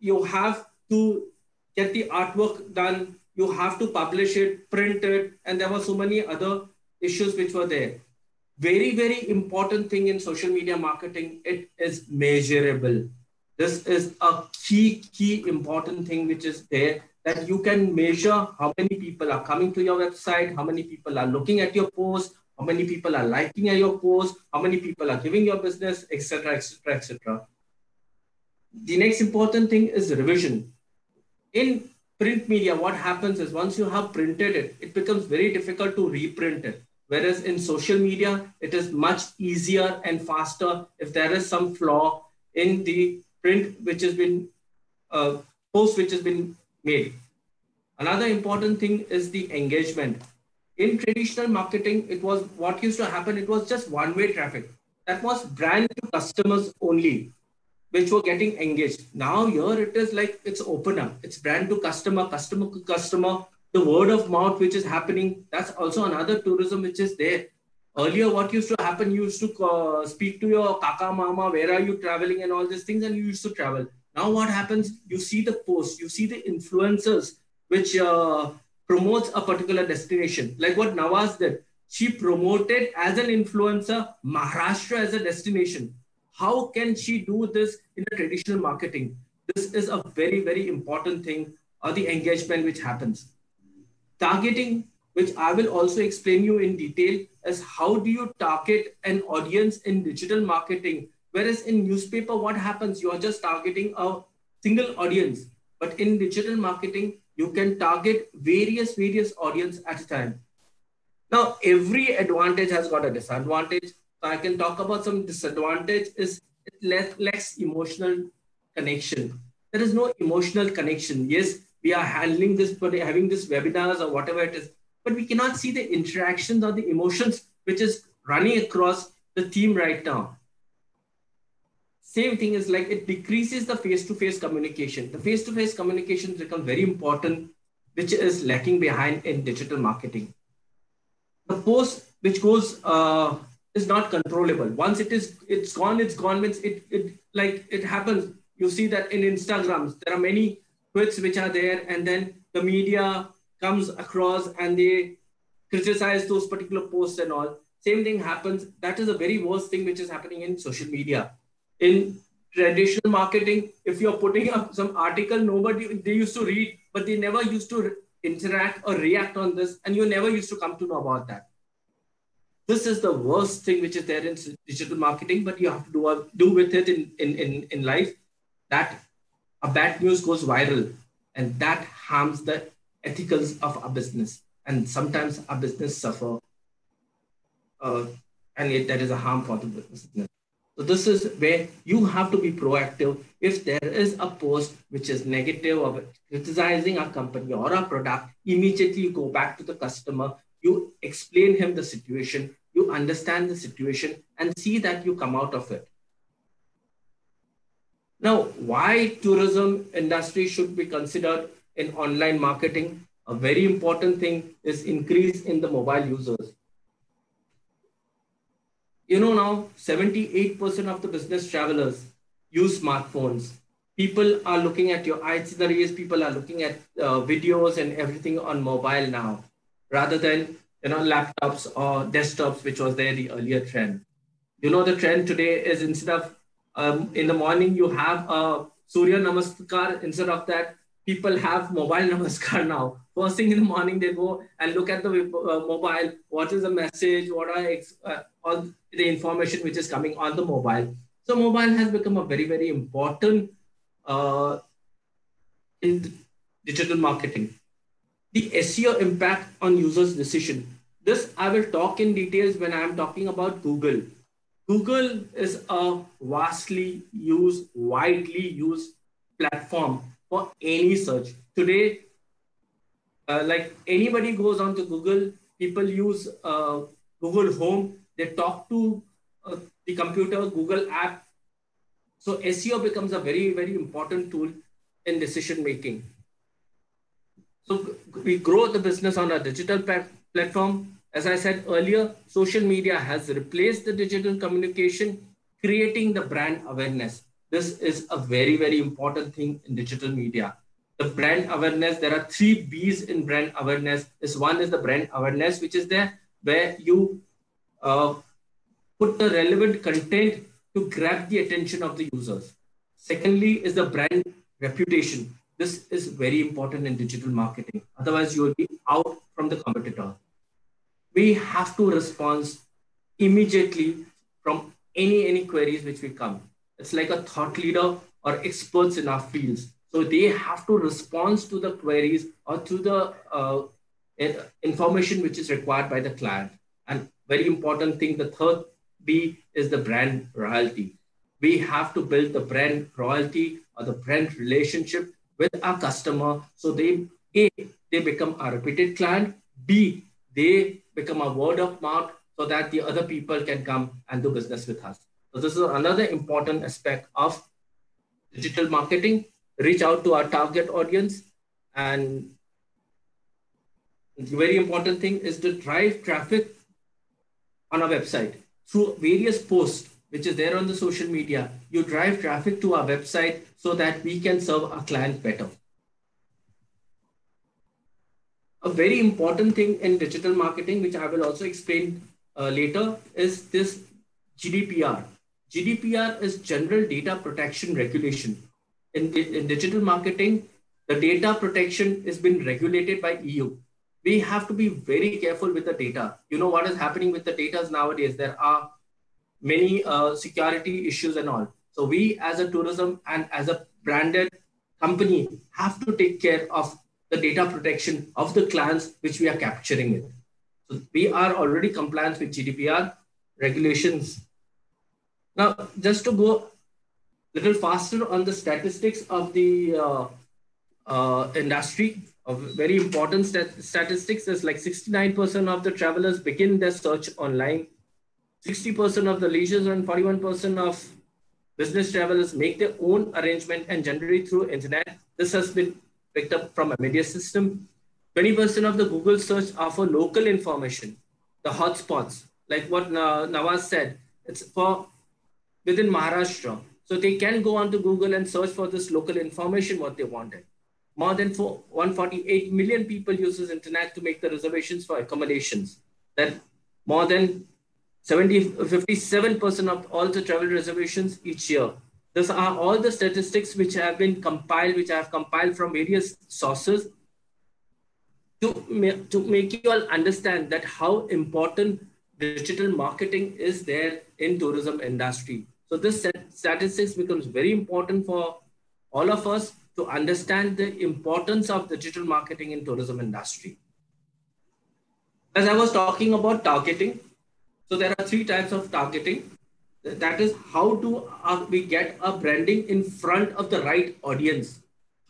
you have to get the artwork done you have to publish it, print it, and there were so many other issues which were there. Very, very important thing in social media marketing, it is measurable. This is a key, key important thing which is there that you can measure how many people are coming to your website, how many people are looking at your post, how many people are liking your post, how many people are giving your business, etc., etc., etc. The next important thing is revision. In print media, what happens is once you have printed it, it becomes very difficult to reprint it. Whereas in social media, it is much easier and faster if there is some flaw in the print which has been uh, post which has been made. Another important thing is the engagement. In traditional marketing, it was what used to happen. It was just one-way traffic. That was brand to customers only which were getting engaged. Now here it is like it's open up. It's brand to customer, customer to customer. The word of mouth which is happening. That's also another tourism which is there. Earlier, what used to happen? You used to uh, speak to your kaka mama. Where are you traveling and all these things, and you used to travel. Now what happens? You see the post. You see the influencers which uh, promotes a particular destination, like what Nawaz did. She promoted as an influencer Maharashtra as a destination how can she do this in the traditional marketing? This is a very, very important thing or the engagement which happens. Targeting which I will also explain you in detail, is how do you target an audience in digital marketing? Whereas in newspaper, what happens? You are just targeting a single audience. But in digital marketing, you can target various, various audience at a time. Now, every advantage has got a disadvantage. I can talk about some disadvantage is less, less emotional connection. There is no emotional connection. Yes, we are handling this, but having this webinars or whatever it is, but we cannot see the interactions or the emotions which is running across the team right now. Same thing is like it decreases the face-to-face communication. The face-to-face communication become very important, which is lacking behind in digital marketing. The post which goes uh, is not controllable. Once it is, it's gone, it's gone. Means it, it like it happens. You see that in Instagrams, there are many tweets which are there, and then the media comes across and they criticize those particular posts and all. Same thing happens. That is a very worst thing which is happening in social media. In traditional marketing, if you're putting up some article, nobody they used to read, but they never used to interact or react on this, and you never used to come to know about that. This is the worst thing which is there in digital marketing, but you have to do, do with it in, in, in, in life that a bad news goes viral and that harms the ethicals of a business. And sometimes a business suffer uh, and there is a harm for the business. So this is where you have to be proactive. If there is a post which is negative or criticizing a company or a product, immediately you go back to the customer, you explain him the situation, you understand the situation and see that you come out of it. Now, why tourism industry should be considered in online marketing? A very important thing is increase in the mobile users you know now 78% of the business travelers use smartphones people are looking at your itineraries people are looking at uh, videos and everything on mobile now rather than you know laptops or desktops which was there the earlier trend. You know the trend today is instead of um, in the morning you have a surya namaskar instead of that people have mobile namaskar now. First thing in the morning they go and look at the uh, mobile. What is the message? What are uh, all the information which is coming on the mobile? So mobile has become a very very important uh, in digital marketing the seo impact on users decision this i will talk in details when i am talking about google google is a vastly used widely used platform for any search today uh, like anybody goes on to Google, people use uh, Google Home, they talk to uh, the computer, Google app. So SEO becomes a very, very important tool in decision making. So we grow the business on a digital platform. As I said earlier, social media has replaced the digital communication, creating the brand awareness. This is a very, very important thing in digital media the brand awareness there are three b's in brand awareness is one is the brand awareness which is there where you uh, put the relevant content to grab the attention of the users secondly is the brand reputation this is very important in digital marketing otherwise you will be out from the competitor we have to respond immediately from any any queries which we come it's like a thought leader or experts in our fields so they have to respond to the queries or to the uh, information which is required by the client. And very important thing, the third B is the brand royalty. We have to build the brand royalty or the brand relationship with our customer. So they, A, they become a repeated client. B, they become a word of mouth so that the other people can come and do business with us. So this is another important aspect of digital marketing reach out to our target audience. And the very important thing is to drive traffic on our website through various posts, which is there on the social media. You drive traffic to our website so that we can serve our client better. A very important thing in digital marketing, which I will also explain uh, later, is this GDPR. GDPR is General Data Protection Regulation in, in digital marketing, the data protection has been regulated by EU. we have to be very careful with the data. You know what is happening with the data nowadays? There are many uh, security issues and all. So we as a tourism and as a branded company have to take care of the data protection of the clients which we are capturing it. So we are already compliant with GDPR regulations. Now, just to go a little faster on the statistics of the uh, uh, industry, of very important stat statistics is like 69% of the travelers begin their search online. 60% of the leisure and 41% of business travelers make their own arrangement and generate through internet. This has been picked up from a media system. 20% of the Google search are for local information, the hotspots, like what Nawaz said, it's for within Maharashtra. So they can go onto Google and search for this local information, what they wanted. More than 148 million people uses internet to make the reservations for accommodations. That more than 70, 57% of all the travel reservations each year. These are all the statistics which have been compiled, which I have compiled from various sources to, to make you all understand that how important digital marketing is there in tourism industry. So this statistics becomes very important for all of us to understand the importance of digital marketing in tourism industry. As I was talking about targeting, so there are three types of targeting. That is how do uh, we get a branding in front of the right audience?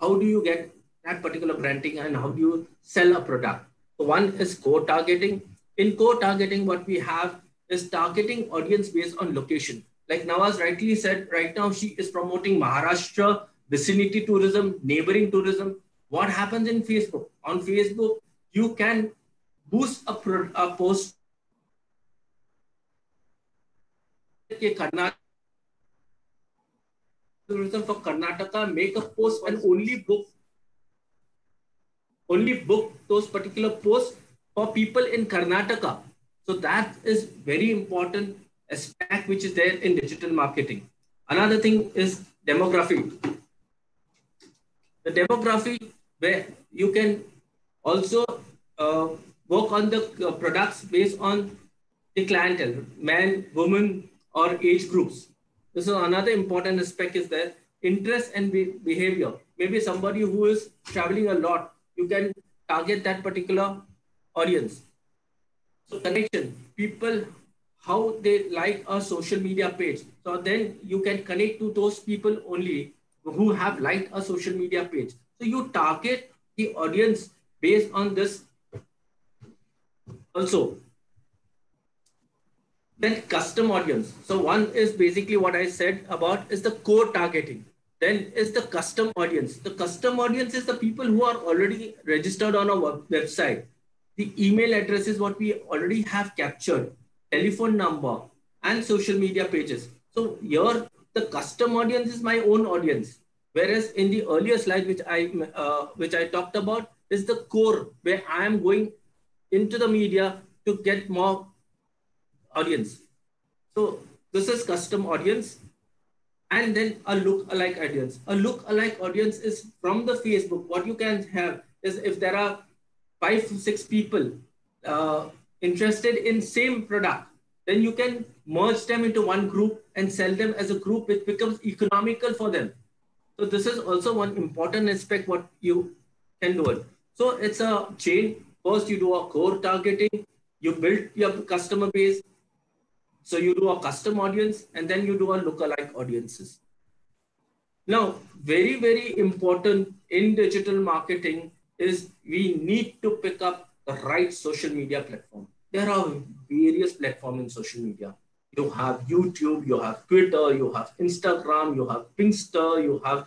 How do you get that particular branding and how do you sell a product? So one is core targeting. In core targeting, what we have is targeting audience based on location. Like Nawaz rightly said, right now she is promoting Maharashtra, vicinity tourism, neighboring tourism. What happens in Facebook? On Facebook, you can boost a, pro, a post tourism for Karnataka, make a post and only book only book those particular posts for people in Karnataka. So that is very important aspect which is there in digital marketing. Another thing is demography. The demography where you can also uh, work on the products based on the clientele, man, woman, or age groups. This is another important aspect is that interest and be behavior. Maybe somebody who is traveling a lot you can target that particular audience. So connection, people, how they like a social media page. So then you can connect to those people only who have liked a social media page. So you target the audience based on this also. Then custom audience. So one is basically what I said about is the core targeting. Then is the custom audience. The custom audience is the people who are already registered on our website. The email address is what we already have captured, telephone number, and social media pages. So here, the custom audience is my own audience. Whereas in the earlier slide, which I uh, which I talked about, is the core where I am going into the media to get more audience. So this is custom audience and then a look-alike audience. A look-alike audience is from the Facebook. What you can have is if there are five, six people uh, interested in same product, then you can merge them into one group and sell them as a group, which becomes economical for them. So this is also one important aspect what you can do it. So it's a chain. First, you do a core targeting. You build your customer base. So you do a custom audience and then you do a lookalike audiences. Now, very, very important in digital marketing is we need to pick up the right social media platform. There are various platforms in social media. You have YouTube, you have Twitter, you have Instagram, you have Pinterest, you have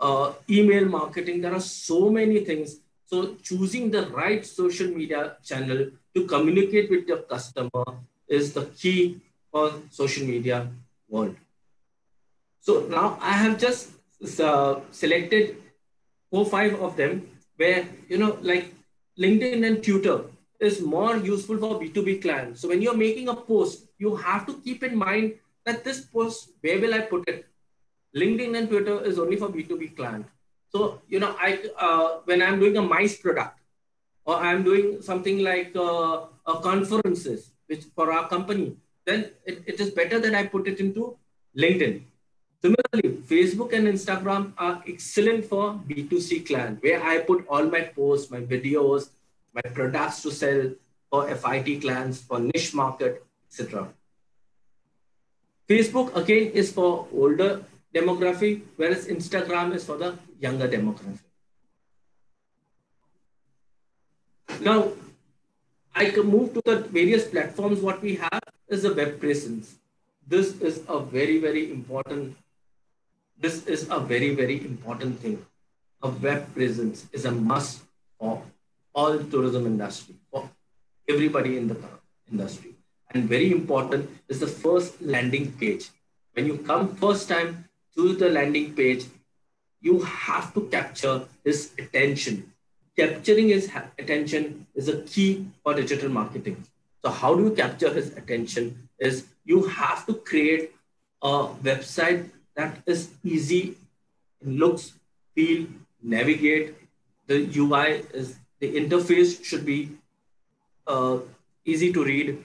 uh, email marketing. There are so many things. So choosing the right social media channel to communicate with your customer is the key for social media world. So now I have just uh, selected four, five of them where, you know, like LinkedIn and Twitter is more useful for B2B clients. So when you're making a post, you have to keep in mind that this post, where will I put it? LinkedIn and Twitter is only for B2B client. So, you know, I uh, when I'm doing a MICE product, or I'm doing something like uh, conferences, which for our company, then it, it is better that I put it into LinkedIn. Similarly, Facebook and Instagram are excellent for B2C client, where I put all my posts, my videos, my products to sell for FIT clients, for niche market, etc. Facebook again is for older demographic, whereas Instagram is for the younger demographic. Now, I can move to the various platforms. What we have is a web presence. This is a very, very important. This is a very, very important thing. A web presence is a must for all tourism industry, for everybody in the industry. And very important is the first landing page. When you come first time to the landing page, you have to capture his attention. Capturing his attention is a key for digital marketing. So how do you capture his attention is you have to create a website that is easy, looks, feel, navigate. The UI is, the interface should be uh, easy to read.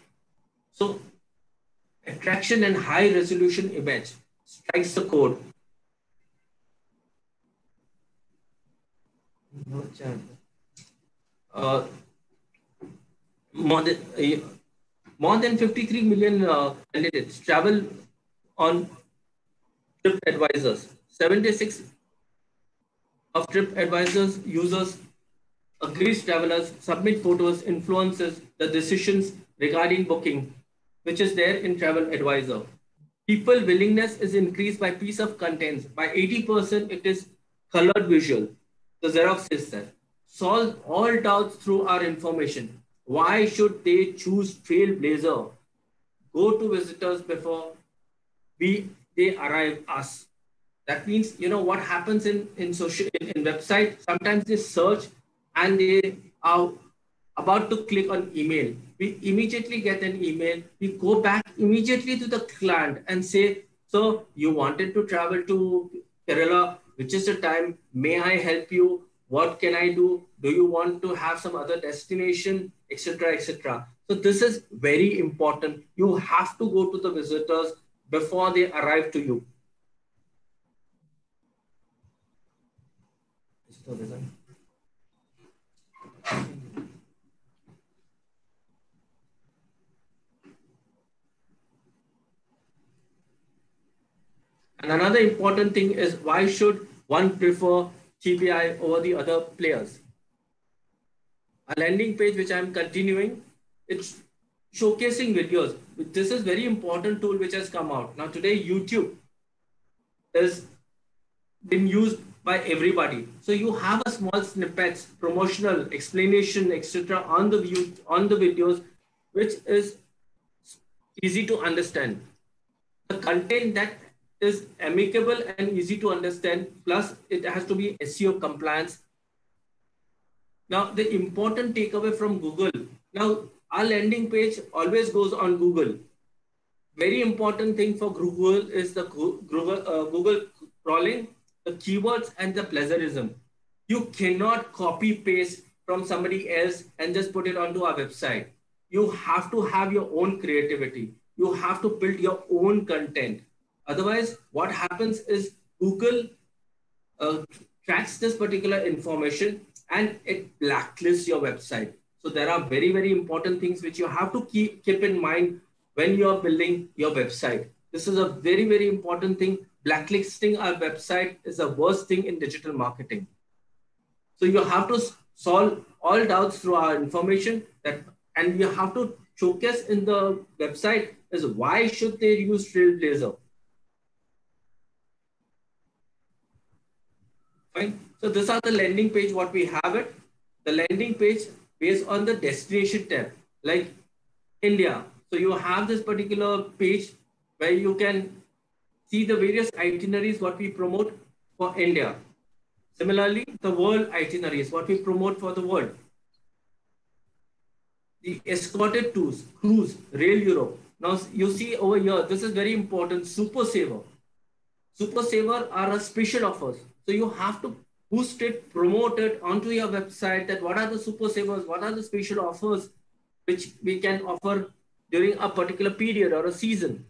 So attraction and high resolution image strikes the code. Uh, more than uh, more than 53 million uh, candidates travel on trip advisors. 76 of trip advisors users agrees travelers submit photos influences the decisions regarding booking which is there in travel advisor. People willingness is increased by piece of contents. By 80% it is colored visual. The xerox is solve all doubts through our information why should they choose Trailblazer? Go to visitors before we they arrive us. That means you know what happens in in social in, in website. Sometimes they search and they are about to click on email. We immediately get an email. We go back immediately to the client and say, "So you wanted to travel to Kerala? Which is the time? May I help you? What can I do? Do you want to have some other destination? etc., etc. So this is very important. You have to go to the visitors before they arrive to you. And another important thing is why should one prefer TBI over the other players? a landing page which I'm continuing. It's showcasing videos. This is very important tool which has come out. Now today YouTube is been used by everybody. So you have a small snippets, promotional explanation, etc. on the view on the videos, which is easy to understand. The content that is amicable and easy to understand, plus it has to be SEO compliance now, the important takeaway from Google. Now, our landing page always goes on Google. Very important thing for Google is the Google, uh, Google crawling, the keywords and the plagiarism. You cannot copy paste from somebody else and just put it onto our website. You have to have your own creativity. You have to build your own content. Otherwise, what happens is Google uh, tracks this particular information and it blacklists your website. So there are very, very important things which you have to keep, keep in mind when you are building your website. This is a very, very important thing. Blacklisting our website is the worst thing in digital marketing. So you have to solve all doubts through our information that, and you have to showcase in the website is why should they use Trailblazer? So these are the landing page, what we have it. The landing page based on the destination tab, like India. So you have this particular page where you can see the various itineraries, what we promote for India. Similarly, the world itineraries, what we promote for the world. The escorted tours, cruise, rail Europe. Now you see over here, this is very important, super saver. Super saver are a special offers. So you have to boost it, promote it onto your website that what are the super savers, what are the special offers which we can offer during a particular period or a season.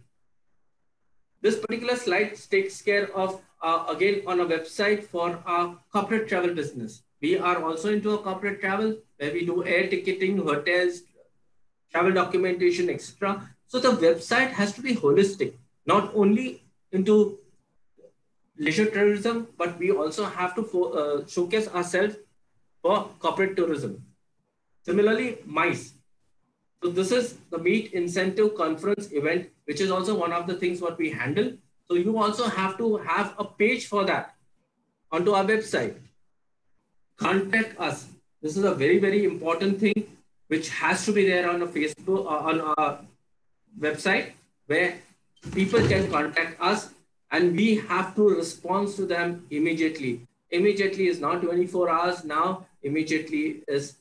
This particular slide takes care of, uh, again, on a website for our corporate travel business. We are also into a corporate travel where we do air ticketing, hotels, travel documentation, etc. So the website has to be holistic, not only into leisure tourism, but we also have to uh, showcase ourselves for corporate tourism. Similarly, MICE. So this is the Meet Incentive Conference event, which is also one of the things what we handle. So you also have to have a page for that onto our website. Contact us. This is a very, very important thing which has to be there on a Facebook, uh, on our website where people can contact us and we have to respond to them immediately. Immediately is not 24 hours now, immediately is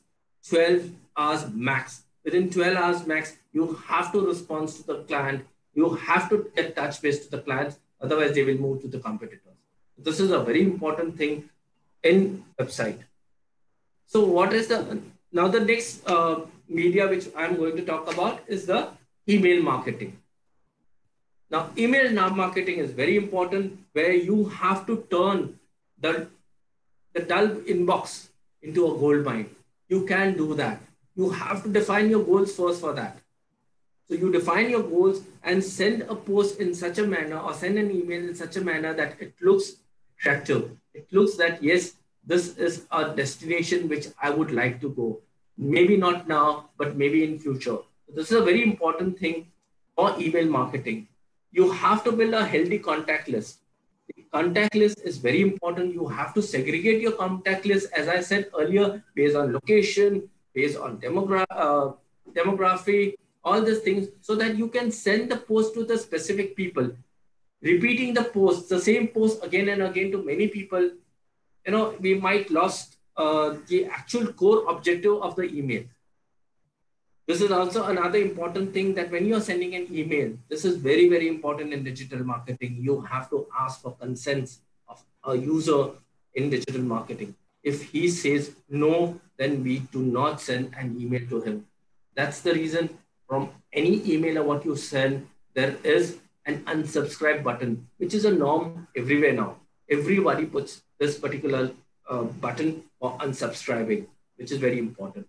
12 hours max. Within 12 hours max, you have to respond to the client. You have to get touch base to the clients, otherwise they will move to the competitors. This is a very important thing in website. So what is the, now the next uh, media which I'm going to talk about is the email marketing. Now, email marketing is very important where you have to turn the, the dull inbox into a gold mine. You can do that. You have to define your goals first for that. So you define your goals and send a post in such a manner or send an email in such a manner that it looks attractive. It looks that, yes, this is a destination which I would like to go. Maybe not now, but maybe in future. This is a very important thing for email marketing you have to build a healthy contact list. The contact list is very important. You have to segregate your contact list, as I said earlier, based on location, based on demogra uh, demography, all these things, so that you can send the post to the specific people. Repeating the post, the same post again and again to many people, you know, we might lost uh, the actual core objective of the email. This is also another important thing that when you're sending an email, this is very, very important in digital marketing. You have to ask for consents of a user in digital marketing. If he says no, then we do not send an email to him. That's the reason from any email or what you send, there is an unsubscribe button, which is a norm everywhere now. Everybody puts this particular uh, button for unsubscribing, which is very important.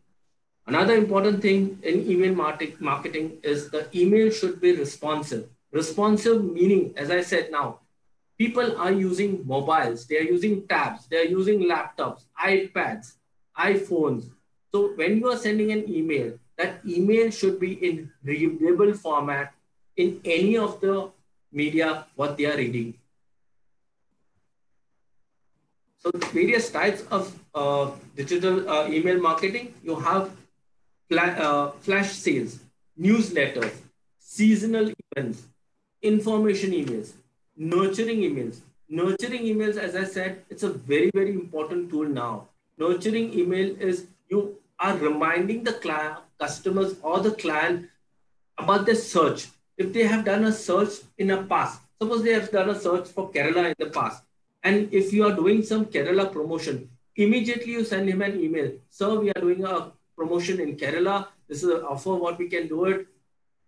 Another important thing in email marketing is the email should be responsive. Responsive meaning, as I said now, people are using mobiles, they are using tabs, they are using laptops, iPads, iPhones. So when you are sending an email, that email should be in readable format in any of the media what they are reading. So various types of uh, digital uh, email marketing, you have uh, flash sales, newsletters, seasonal events, information emails, nurturing emails. Nurturing emails, as I said, it's a very, very important tool now. Nurturing email is you are reminding the client, customers or the client about their search. If they have done a search in the past, suppose they have done a search for Kerala in the past, and if you are doing some Kerala promotion, immediately you send him an email. Sir, we are doing a promotion in Kerala. This is an offer what we can do it.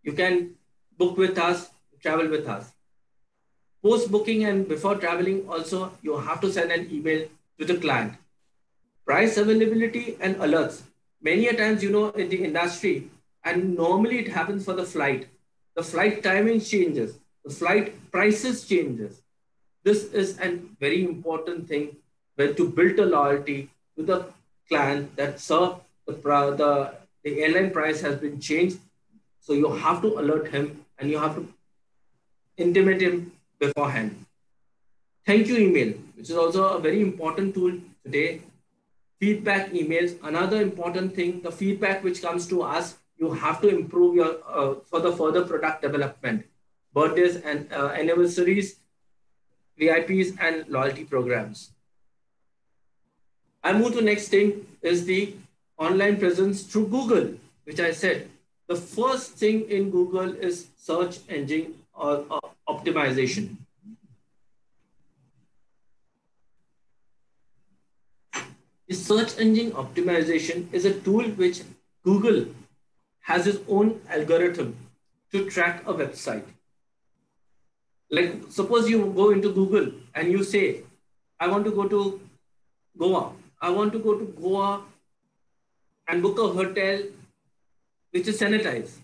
You can book with us, travel with us. Post booking and before traveling also, you have to send an email to the client. Price availability and alerts. Many a times, you know, in the industry, and normally it happens for the flight. The flight timing changes. The flight prices changes. This is a very important thing where to build a loyalty to the client that, sir, the, the, the airline price has been changed. So you have to alert him and you have to intimate him beforehand. Thank you email, which is also a very important tool today. Feedback emails, another important thing, the feedback which comes to us, you have to improve your uh, for the further product development, birthdays and uh, anniversaries, VIPs and loyalty programs. I move to next thing is the online presence through Google, which I said. The first thing in Google is search engine or, or optimization. The search engine optimization is a tool which Google has its own algorithm to track a website. Like suppose you go into Google and you say, I want to go to Goa. I want to go to Goa and book a hotel which is sanitized.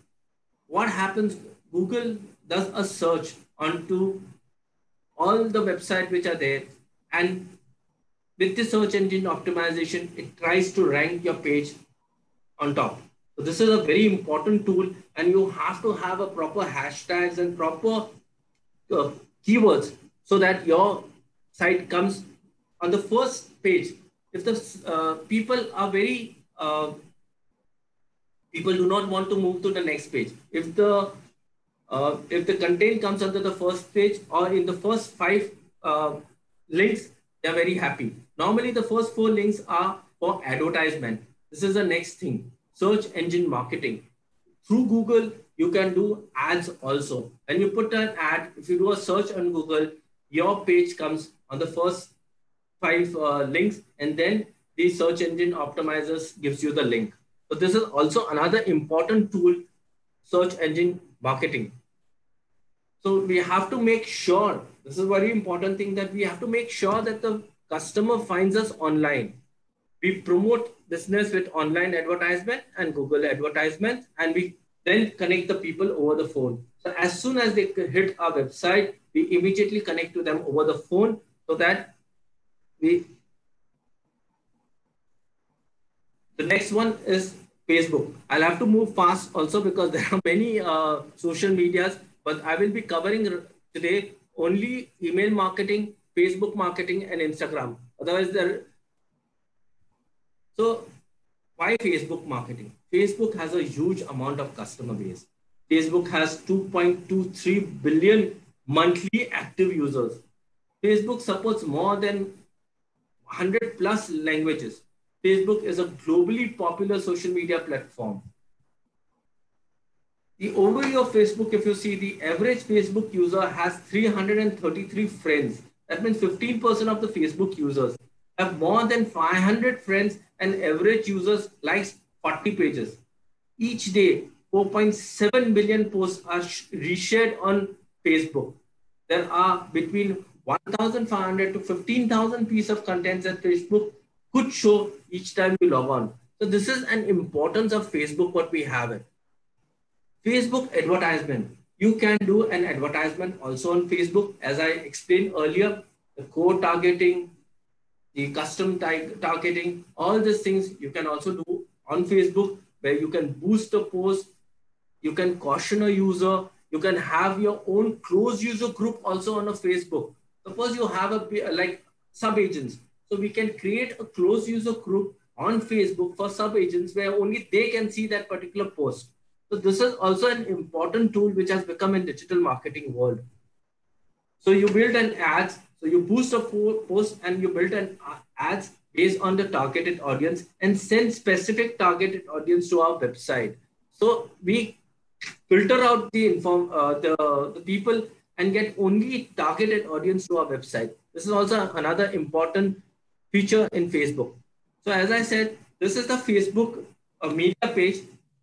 What happens? Google does a search onto all the websites which are there and with the search engine optimization, it tries to rank your page on top. So this is a very important tool and you have to have a proper hashtags and proper uh, keywords so that your site comes on the first page. If the uh, people are very, uh, people do not want to move to the next page. If the uh, if the content comes under the first page or in the first five uh, links, they're very happy. Normally the first four links are for advertisement. This is the next thing, search engine marketing. Through Google, you can do ads also. When you put an ad, if you do a search on Google, your page comes on the first five uh, links and then the search engine optimizers gives you the link. So this is also another important tool, search engine marketing. So we have to make sure, this is a very important thing that we have to make sure that the customer finds us online. We promote business with online advertisement and Google advertisement, and we then connect the people over the phone. So as soon as they hit our website, we immediately connect to them over the phone so that we. The next one is Facebook. I'll have to move fast also because there are many uh, social medias, but I will be covering today only email marketing, Facebook marketing, and Instagram. Otherwise, there. So, why Facebook marketing? Facebook has a huge amount of customer base. Facebook has 2.23 billion monthly active users. Facebook supports more than 100 plus languages. Facebook is a globally popular social media platform. The overview of Facebook, if you see the average Facebook user has 333 friends. That means 15% of the Facebook users have more than 500 friends and average users likes 40 pages. Each day, 4.7 million posts are reshared on Facebook. There are between 1,500 to 15,000 pieces of content that Facebook could show each time you log on. So this is an importance of Facebook, what we have it. Facebook advertisement. You can do an advertisement also on Facebook. As I explained earlier, the core targeting, the custom targeting, all these things you can also do on Facebook where you can boost a post, you can caution a user, you can have your own closed user group also on a Facebook. Suppose you have a like sub agents. So we can create a closed user group on Facebook for sub agents where only they can see that particular post. So this is also an important tool which has become in digital marketing world. So you build an ads, so you boost a post and you build an ads based on the targeted audience and send specific targeted audience to our website. So we filter out the inform uh, the, the people and get only targeted audience to our website. This is also another important feature in Facebook. So as I said, this is the Facebook uh, media page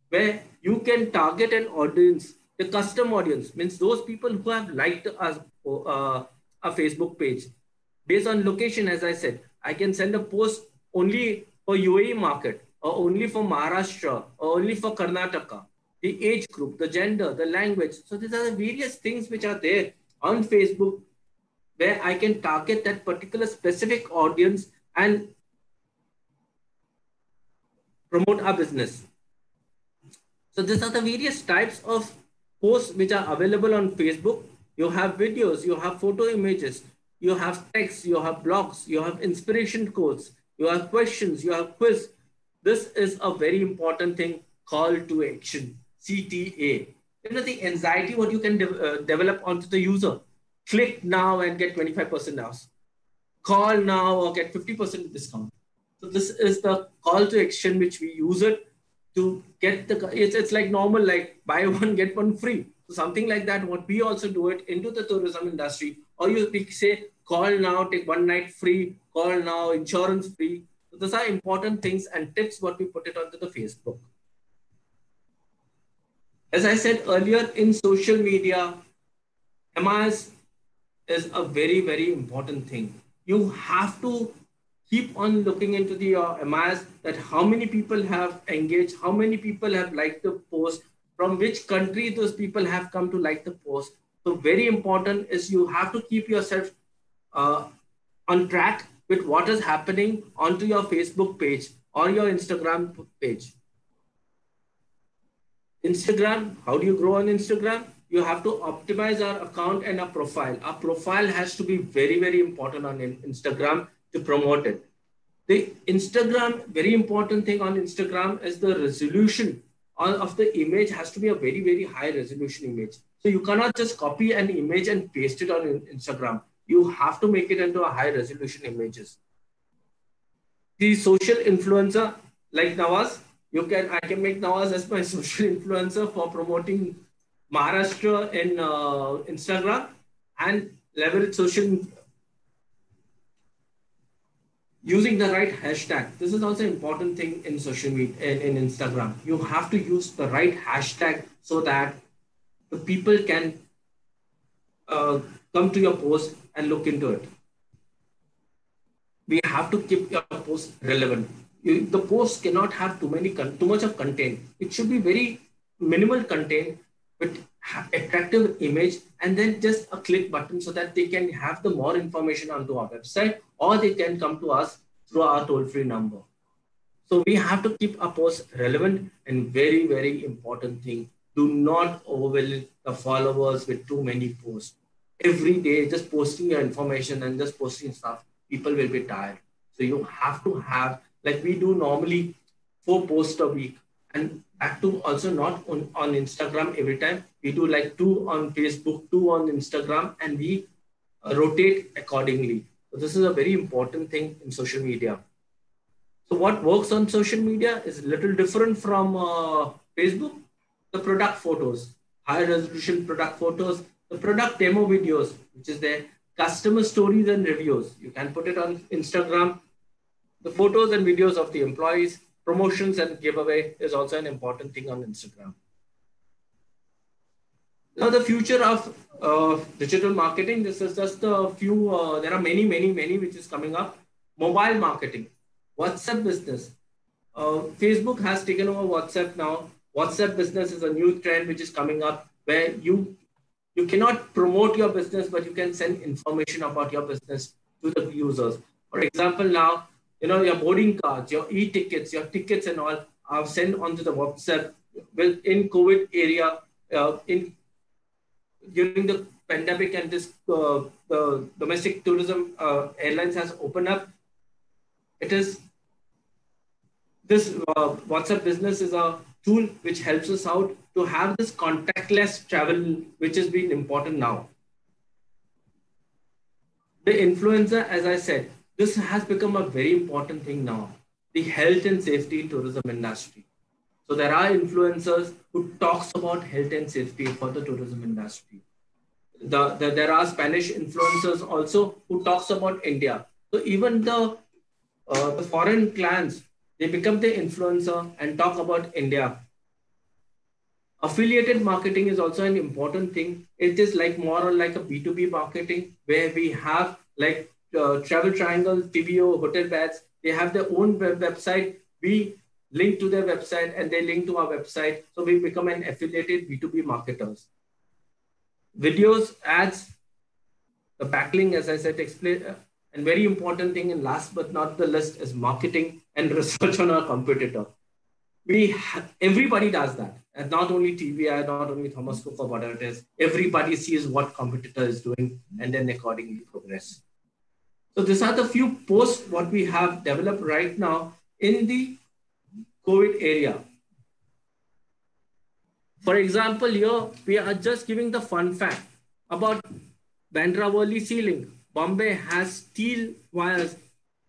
where you can target an audience, the custom audience, means those people who have liked us, uh, a Facebook page. Based on location, as I said, I can send a post only for UAE market or only for Maharashtra or only for Karnataka. The age group, the gender, the language. So these are the various things which are there on Facebook where I can target that particular specific audience and promote our business. So these are the various types of posts which are available on Facebook. You have videos, you have photo images, you have text, you have blogs, you have inspiration quotes, you have questions, you have quiz. This is a very important thing, call to action, CTA. You know, the anxiety what you can de uh, develop onto the user. Click now and get 25% now. Call now or get 50% discount. So this is the call to action which we use it to get the it's, it's like normal like buy one get one free so something like that what we also do it into the tourism industry or you say call now take one night free call now insurance free so those are important things and tips what we put it onto the Facebook. As I said earlier, in social media, MIS is a very, very important thing. You have to keep on looking into the uh, MIS that how many people have engaged, how many people have liked the post, from which country those people have come to like the post. So very important is you have to keep yourself uh, on track with what is happening onto your Facebook page or your Instagram page. Instagram, how do you grow on Instagram? You have to optimize our account and our profile. Our profile has to be very, very important on Instagram to promote it. The Instagram, very important thing on Instagram is the resolution of the image has to be a very, very high resolution image. So you cannot just copy an image and paste it on Instagram. You have to make it into a high resolution images. The social influencer like Nawaz, you can I can make Nawaz as my social influencer for promoting Maharashtra in uh, Instagram and leverage social using the right hashtag. This is also important thing in social media in, in Instagram. You have to use the right hashtag so that the people can uh, come to your post and look into it. We have to keep your post relevant. You, the post cannot have too many too much of content. It should be very minimal content with attractive image and then just a click button so that they can have the more information onto our website or they can come to us through our toll-free number. So we have to keep our posts relevant and very, very important thing. Do not overwhelm the followers with too many posts. Every day, just posting your information and just posting stuff, people will be tired. So you have to have, like we do normally, four posts a week. And too also not on, on Instagram every time. We do like two on Facebook, two on Instagram, and we uh, rotate accordingly. So this is a very important thing in social media. So what works on social media is a little different from uh, Facebook. The product photos, high resolution product photos, the product demo videos, which is the customer stories and reviews. You can put it on Instagram. The photos and videos of the employees, promotions and giveaway is also an important thing on Instagram. Now the future of uh, digital marketing, this is just a few, uh, there are many, many, many which is coming up. Mobile marketing, WhatsApp business. Uh, Facebook has taken over WhatsApp now. WhatsApp business is a new trend which is coming up where you you cannot promote your business, but you can send information about your business to the users. For example, now, you know, your boarding cards, your e-tickets, your tickets and all are sent onto the WhatsApp in COVID area, uh, in during the pandemic and this uh, the domestic tourism uh, airlines has opened up, it is this uh, WhatsApp business is a tool which helps us out to have this contactless travel, which has been important now. The influencer, as I said, this has become a very important thing now. The health and safety tourism industry. So there are influencers who talks about health and safety for the tourism industry. The, the, there are Spanish influencers also who talks about India. So even the uh, the foreign clans they become the influencer and talk about India. Affiliated marketing is also an important thing. It is like more or like a B2B marketing where we have like uh, Travel Triangle, TBO, Hotelbeds. They have their own web website. We link to their website and they link to our website. So we become an affiliated B2B marketers. Videos, ads, the backlink, as I said, explain, uh, and very important thing, and last but not the least, is marketing and research on our competitor. We everybody does that, and not only TVI, not only Thomas Cook or whatever it is. Everybody sees what competitor is doing, and then accordingly progress. So these are the few posts what we have developed right now in the COVID area. For example, here we are just giving the fun fact about Bandra Worli Sea Link. Bombay has steel wires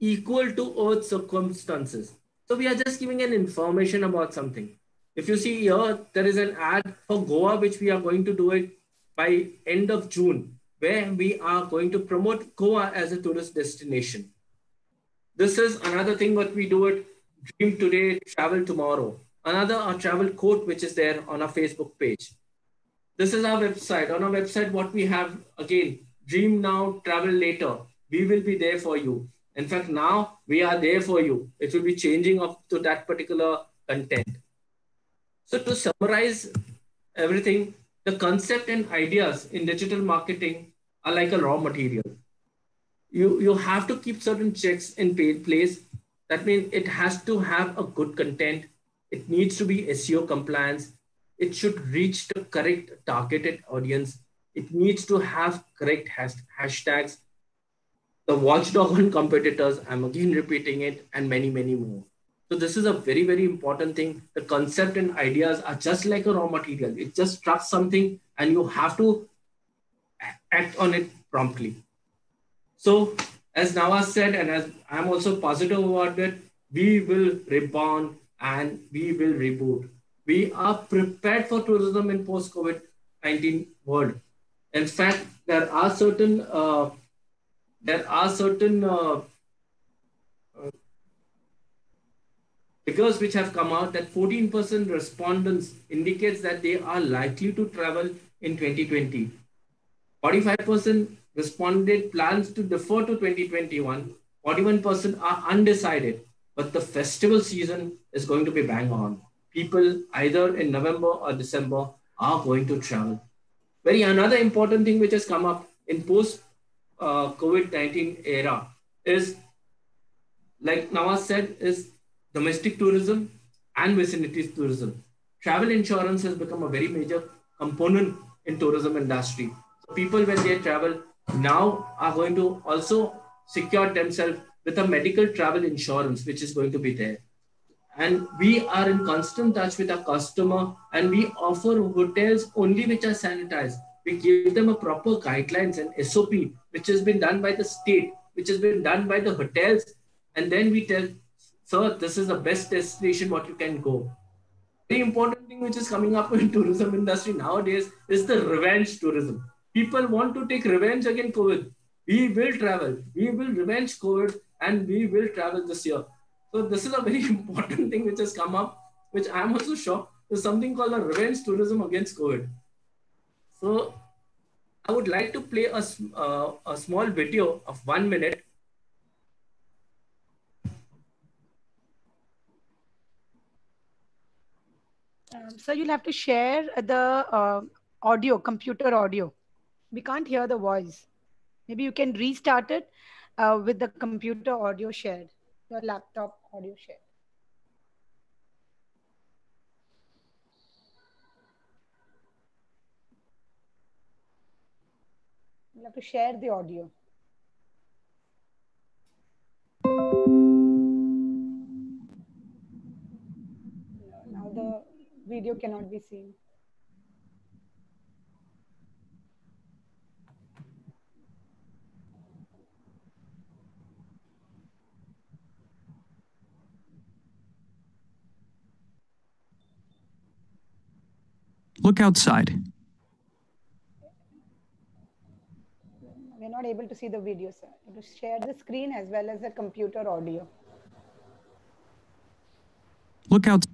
equal to Earth circumstances. So we are just giving an information about something. If you see here, there is an ad for Goa, which we are going to do it by end of June, where we are going to promote Goa as a tourist destination. this is another thing what we do it dream today, travel tomorrow. Another our travel quote which is there on our Facebook page. This is our website. On our website, what we have again, dream now, travel later. We will be there for you. In fact, now we are there for you. It will be changing up to that particular content. So to summarize everything, the concept and ideas in digital marketing are like a raw material. You, you have to keep certain checks in place. That means it has to have a good content. It needs to be SEO compliance. It should reach the correct targeted audience. It needs to have correct hashtags the watchdog on competitors. I'm again repeating it, and many, many more. So this is a very, very important thing. The concept and ideas are just like a raw material. It just struck something, and you have to act on it promptly. So, as Nawaz said, and as I'm also positive about it, we will rebound and we will reboot. We are prepared for tourism in post-COVID-19 world. In fact, there are certain uh, there are certain uh, uh, figures which have come out that 14% respondents indicates that they are likely to travel in 2020. 45% responded plans to defer to 2021. 41% are undecided, but the festival season is going to be bang on. People either in November or December are going to travel. Very another important thing which has come up in post uh, COVID-19 era is, like Nawaz said, is domestic tourism and vicinity tourism. Travel insurance has become a very major component in tourism industry. People, when they travel now are going to also secure themselves with a medical travel insurance, which is going to be there. And we are in constant touch with our customer and we offer hotels only which are sanitized we give them a proper guidelines and SOP, which has been done by the state, which has been done by the hotels. And then we tell, sir, this is the best destination what you can go. The important thing which is coming up in tourism industry nowadays is the revenge tourism. People want to take revenge against COVID. We will travel. We will revenge COVID and we will travel this year. So this is a very important thing which has come up, which I'm also shocked. There's something called a revenge tourism against COVID. So I would like to play a, uh, a small video of one minute. Um, so you'll have to share the uh, audio, computer audio. We can't hear the voice. Maybe you can restart it uh, with the computer audio shared, your laptop audio shared. You have to share the audio. Now the video cannot be seen. Look outside. we're not able to see the video, sir. To share the screen as well as the computer audio. Look out.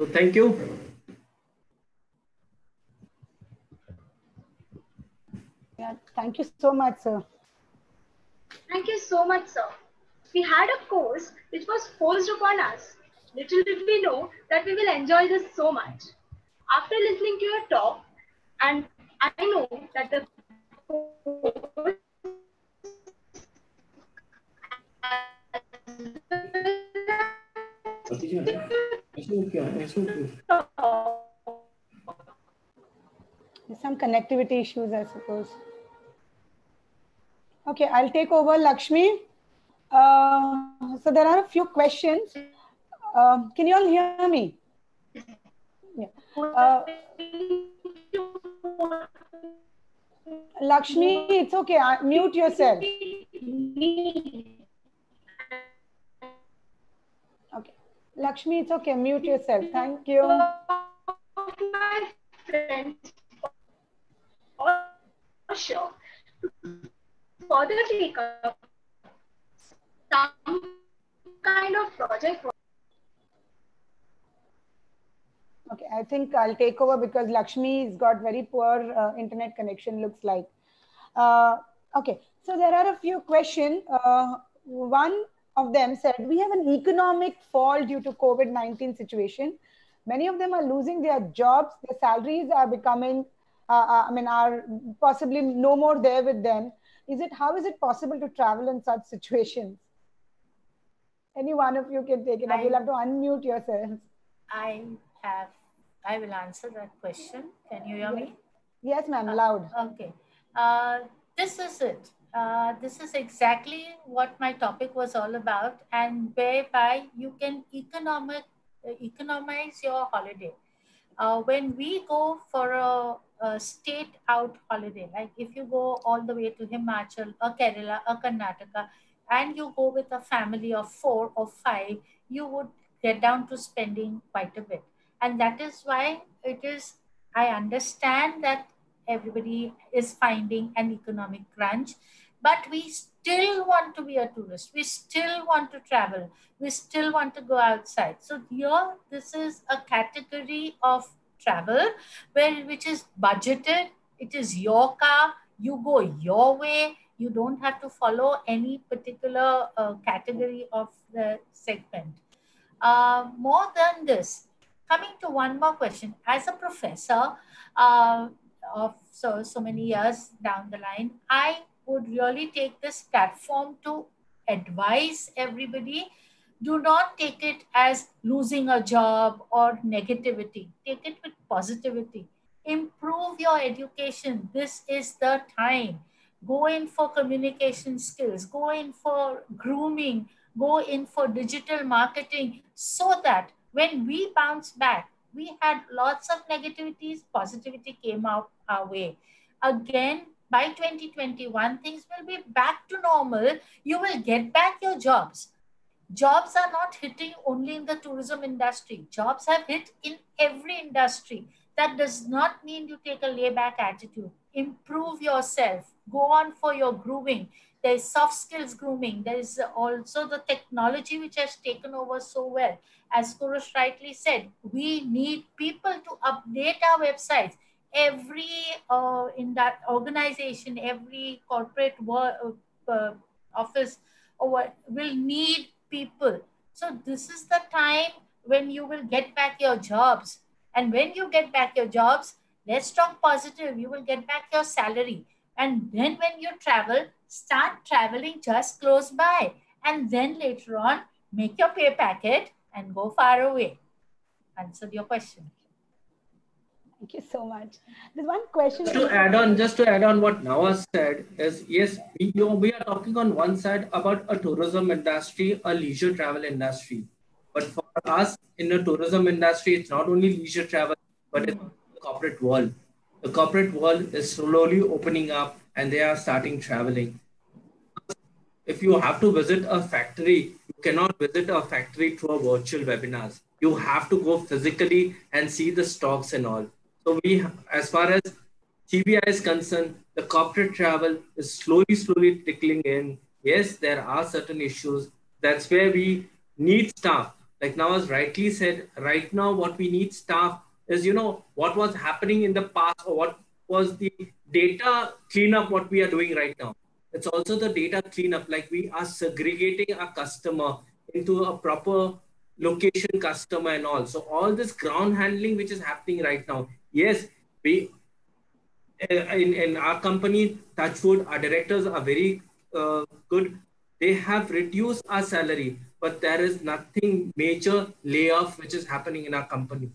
So thank you. Yeah, thank you so much, sir. Thank you so much, sir. We had a course which was forced upon us. Little did we know that we will enjoy this so much. After listening to your talk, and I know that the course There's some connectivity issues, I suppose. Okay, I'll take over, Lakshmi. Uh, so there are a few questions. Uh, can you all hear me? Yeah. Uh, Lakshmi, it's okay. Uh, mute yourself. Lakshmi, it's okay. Mute yourself. Thank you. my friends for sure further take up some kind of project. Okay, I think I'll take over because Lakshmi's got very poor uh, internet connection, looks like. Uh, okay, so there are a few questions. Uh, one of them said, we have an economic fall due to COVID-19 situation. Many of them are losing their jobs. Their salaries are becoming, uh, uh, I mean, are possibly no more there with them. Is it, how is it possible to travel in such situations? Any one of you can take it. I, You'll have to unmute yourselves. I have, I will answer that question. Can you hear me? Yes, ma'am, loud. Okay. Uh, this is it. Uh, this is exactly what my topic was all about and whereby you can economic, uh, economize your holiday. Uh, when we go for a, a, state out holiday, like if you go all the way to Himachal or Kerala or Karnataka, and you go with a family of four or five, you would get down to spending quite a bit. And that is why it is, I understand that everybody is finding an economic crunch, but we still want to be a tourist. We still want to travel. We still want to go outside. So here, this is a category of travel where which is budgeted. It is your car. You go your way you don't have to follow any particular uh, category of the segment. Uh, more than this, coming to one more question, as a professor uh, of so, so many years down the line, I would really take this platform to advise everybody do not take it as losing a job or negativity. Take it with positivity. Improve your education. This is the time go in for communication skills, go in for grooming, go in for digital marketing so that when we bounce back, we had lots of negativities, positivity came out our way. Again, by 2021, things will be back to normal. You will get back your jobs. Jobs are not hitting only in the tourism industry. Jobs have hit in every industry. That does not mean you take a layback attitude. Improve yourself go on for your grooming. There's soft skills grooming. There is also the technology which has taken over so well. As Kurush rightly said, we need people to update our websites. Every uh, in that organization, every corporate work, uh, office or will need people. So this is the time when you will get back your jobs. And when you get back your jobs, let's talk positive. You will get back your salary. And then when you travel, start traveling just close by. And then later on, make your pay packet and go far away. Answered your question. Thank you so much. There's one question. Just to add on, just to add on what Nawaz said is yes, we, you know, we are talking on one side about a tourism industry, a leisure travel industry. But for us in the tourism industry, it's not only leisure travel, but it's the corporate world. The corporate world is slowly opening up and they are starting traveling. If you have to visit a factory, you cannot visit a factory through a virtual webinars. You have to go physically and see the stocks and all so we, as far as TBI is concerned, the corporate travel is slowly, slowly trickling in. Yes, there are certain issues. That's where we need staff. Like now, as rightly said, right now, what we need staff is, you know, what was happening in the past or what was the data cleanup, what we are doing right now. It's also the data cleanup, like we are segregating our customer into a proper location customer and all. So all this ground handling, which is happening right now, yes, we uh, in, in our company, Touchwood, our directors are very uh, good. They have reduced our salary, but there is nothing major layoff which is happening in our company.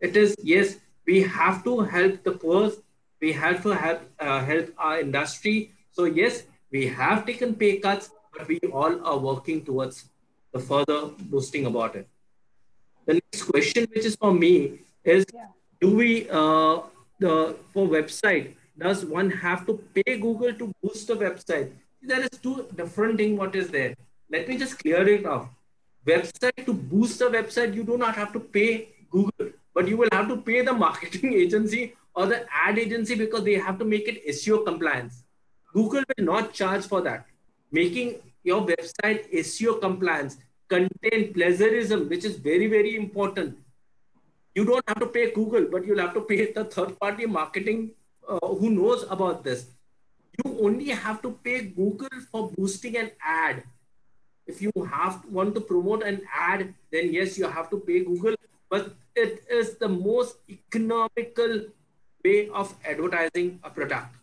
It is yes, we have to help the poor. We have to help uh, help our industry. So yes, we have taken pay cuts, but we all are working towards the further boosting about it. The next question, which is for me, is yeah do we uh, the for website does one have to pay google to boost the website there is two different thing what is there let me just clear it off website to boost the website you do not have to pay google but you will have to pay the marketing agency or the ad agency because they have to make it seo compliance google will not charge for that making your website seo compliance contain plagiarism which is very very important you don't have to pay Google, but you'll have to pay the third party marketing uh, who knows about this. You only have to pay Google for boosting an ad. If you have want to promote an ad, then yes, you have to pay Google, but it is the most economical way of advertising a product.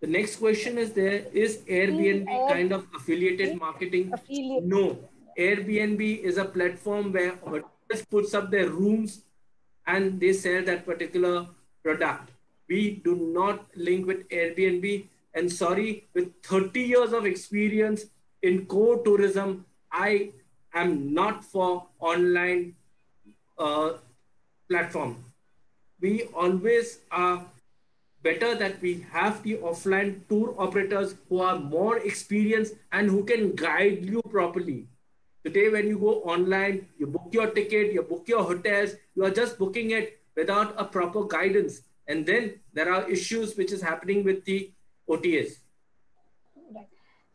The next question is there is Airbnb kind of affiliated marketing? Affiliate. No. Airbnb is a platform where puts up their rooms and they sell that particular product. We do not link with Airbnb. And sorry, with 30 years of experience in core tourism, I am not for online uh, platform. We always are better that we have the offline tour operators who are more experienced and who can guide you properly. Today, when you go online, you book your ticket, you book your hotels, you are just booking it without a proper guidance. And then there are issues which is happening with the OTAs. Right.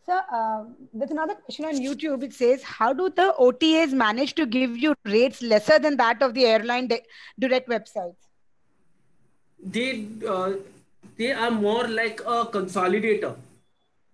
So uh, there's another question on YouTube. It says, how do the OTAs manage to give you rates lesser than that of the airline direct websites? They, uh, they are more like a consolidator.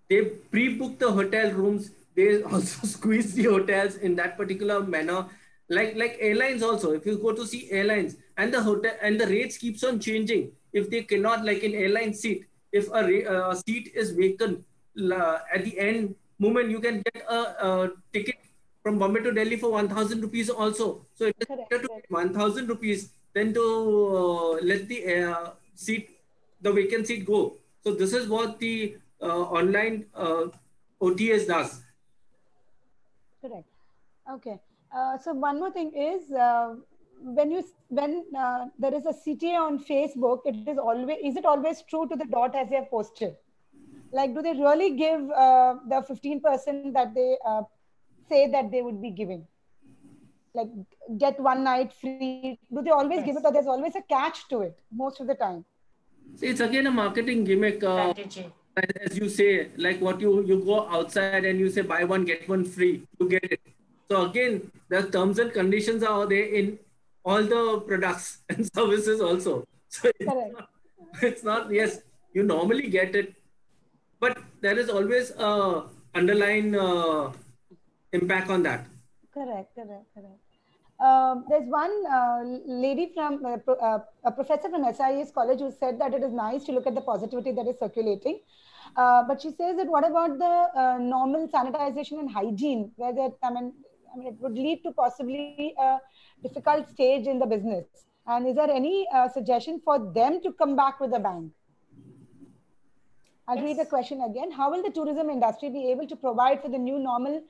They pre-book the hotel rooms. They also squeeze the hotels in that particular manner. Like like airlines also. If you go to see airlines and the hotel and the rates keeps on changing. If they cannot like an airline seat if a uh, seat is vacant uh, at the end moment you can get a, a, ticket from bombay to delhi for 1000 rupees also. So it is better to 1,000 rupees than to uh, let the uh, seat the vacant seat go so this is what the uh, online otas does Correct. Okay. So one more thing is when you when uh, there is a CTA on Facebook, it is always is it always true to the dot as they have posted? Like, do they really give uh, the fifteen percent that they uh, say that they would be giving? Like, get one night free. Do they always yes. give it, or there's always a catch to it most of the time? See, it's again a marketing gimmick. Uh, as you say, like what you you go outside and you say buy one get one free, you get it. So again, the terms and conditions are there in all the products and services also. So it's not, it's not yes, you normally get it, but there is always a underlying uh, impact on that. Correct, correct, correct. Um, there's one uh, lady from uh, uh, a professor from SIES college who said that it is nice to look at the positivity that is circulating. Uh, but she says that what about the uh, normal sanitization and hygiene, where that I mean, I mean, it would lead to possibly a difficult stage in the business. And is there any uh, suggestion for them to come back with a bang? I'll yes. read the question again. How will the tourism industry be able to provide for the new normal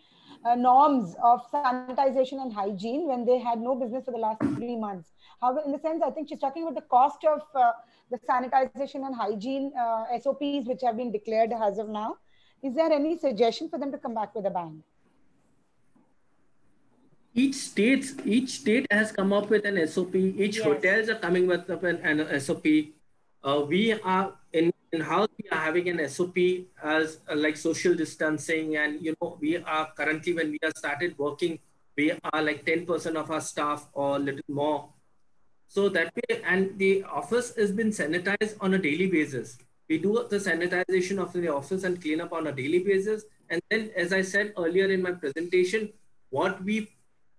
uh, norms of sanitization and hygiene when they had no business for the last three months? However, in the sense, I think she's talking about the cost of uh, the sanitization and hygiene uh, SOPs which have been declared as of now. Is there any suggestion for them to come back with a bang? Each state, each state has come up with an SOP. Each yes. hotels are coming with an, an SOP. Uh, we are in in house we are having an SOP as uh, like social distancing, and you know we are currently when we have started working, we are like ten percent of our staff or a little more. So that way, and the office has been sanitized on a daily basis. We do the sanitization of the office and clean up on a daily basis. And then, as I said earlier in my presentation, what we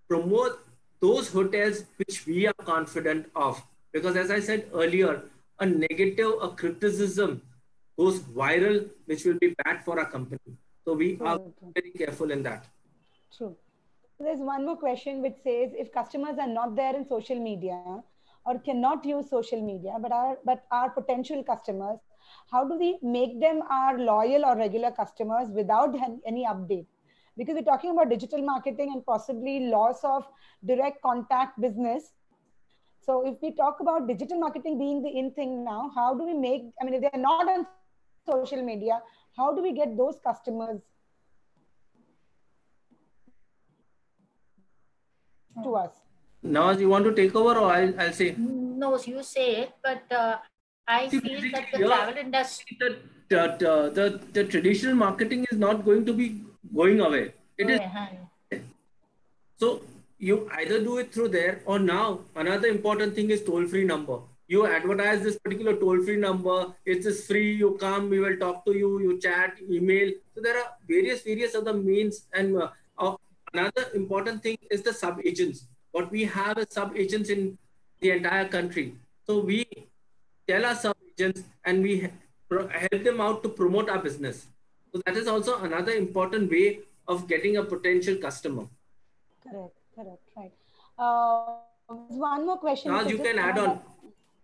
promote those hotels which we are confident of. Because as I said earlier, a negative, a criticism goes viral, which will be bad for our company. So we are very careful in that. True. There's one more question which says if customers are not there in social media or cannot use social media, but are but are potential customers, how do we make them our loyal or regular customers without any update? Because we're talking about digital marketing and possibly loss of direct contact business so if we talk about digital marketing being the in thing now, how do we make, I mean, if they're not on social media, how do we get those customers to us? Now, you want to take over or I'll, I'll say? No, you say it, but uh, I See, feel that the travel industry... The, the, the, the, traditional marketing is not going to be going away. It is. So you either do it through there or now another important thing is toll free number. You advertise this particular toll free number. It is free. You come we will talk to you. You chat email. So there are various various other means. And uh, uh, another important thing is the sub agents what we have is sub agents in the entire country. So we tell our sub agents and we help them out to promote our business. So that is also another important way of getting a potential customer. Correct. Uh, one more question. Now you can add on.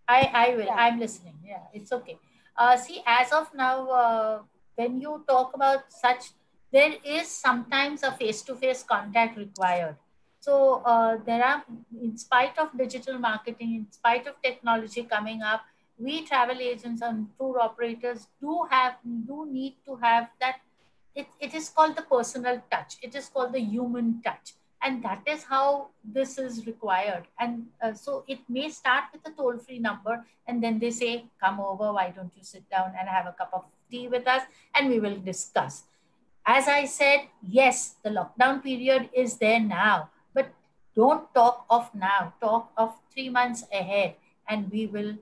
I, I will. Yeah. I'm listening. Yeah, it's okay. Uh, see, as of now, uh, when you talk about such, there is sometimes a face-to-face contact required. So uh, there are, in spite of digital marketing, in spite of technology coming up, we travel agents and tour operators do have, do need to have that. It, it is called the personal touch. It is called the human touch and that is how this is required. And uh, so it may start with a toll free number and then they say come over why don't you sit down and have a cup of tea with us and we will discuss. As i said yes the lockdown period is there now but don't talk of now. Talk of 3 months ahead and we will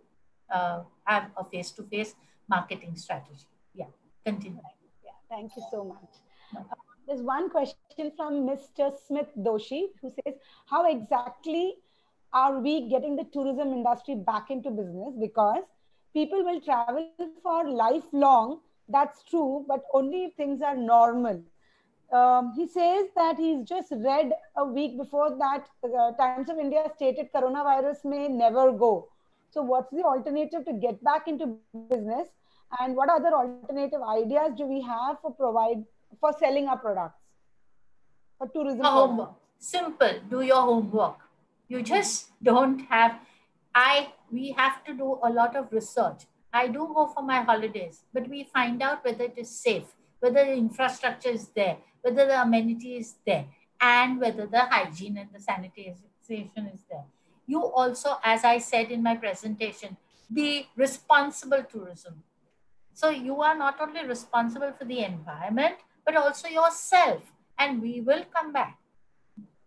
uh, have a face to face marketing strategy. Yeah continue. Yeah thank you so much there's one question from Mr. Smith Doshi who says, how exactly are we getting the tourism industry back into business? Because people will travel for lifelong, that's true, but only if things are normal. Um, he says that he's just read a week before that uh, Times of India stated coronavirus may never go. So what's the alternative to get back into business? And what other alternative ideas do we have for provide for selling our products for tourism homework. simple. Do your homework. You just don't have i we have to do a lot of research. I do go for my holidays but we find out whether it is safe whether the infrastructure is there whether the amenity is there and whether the hygiene and the sanitation is there. You also as i said in my presentation be responsible tourism. So you are not only responsible for the environment but also yourself. And we will come back.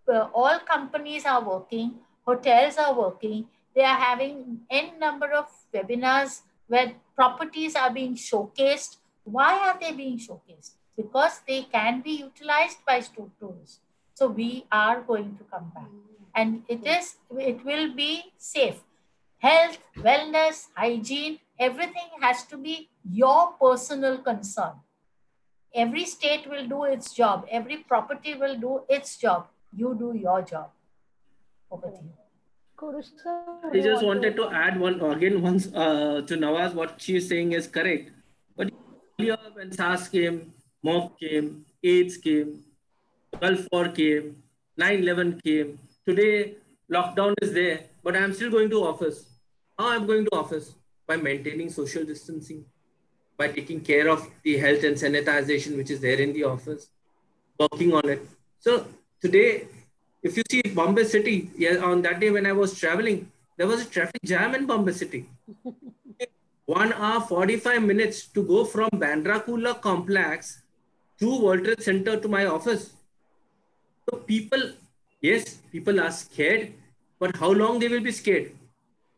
Uh, all companies are working, hotels are working. They are having n number of webinars where properties are being showcased. Why are they being showcased? Because they can be utilized by tourists. So we are going to come back. And it is, it will be safe. Health, wellness, hygiene, everything has to be your personal concern every state will do its job every property will do its job you do your job over to you I just wanted to add one again once uh, to Nawaz. What she's saying is correct. But earlier when SARS came, MOB came, AIDS came, Gulf War came, 9/11 came. Today lockdown is there, but I'm still going to office. How I'm going to office by maintaining social distancing, by taking care of the health and sanitization which is there in the office, working on it. So today if you see Bombay City, yeah, on that day when I was traveling, there was a traffic jam in Bombay City. One hour, 45 minutes to go from Bandra Kurla complex to World Trade Center to my office. So people, yes, people are scared, but how long they will be scared?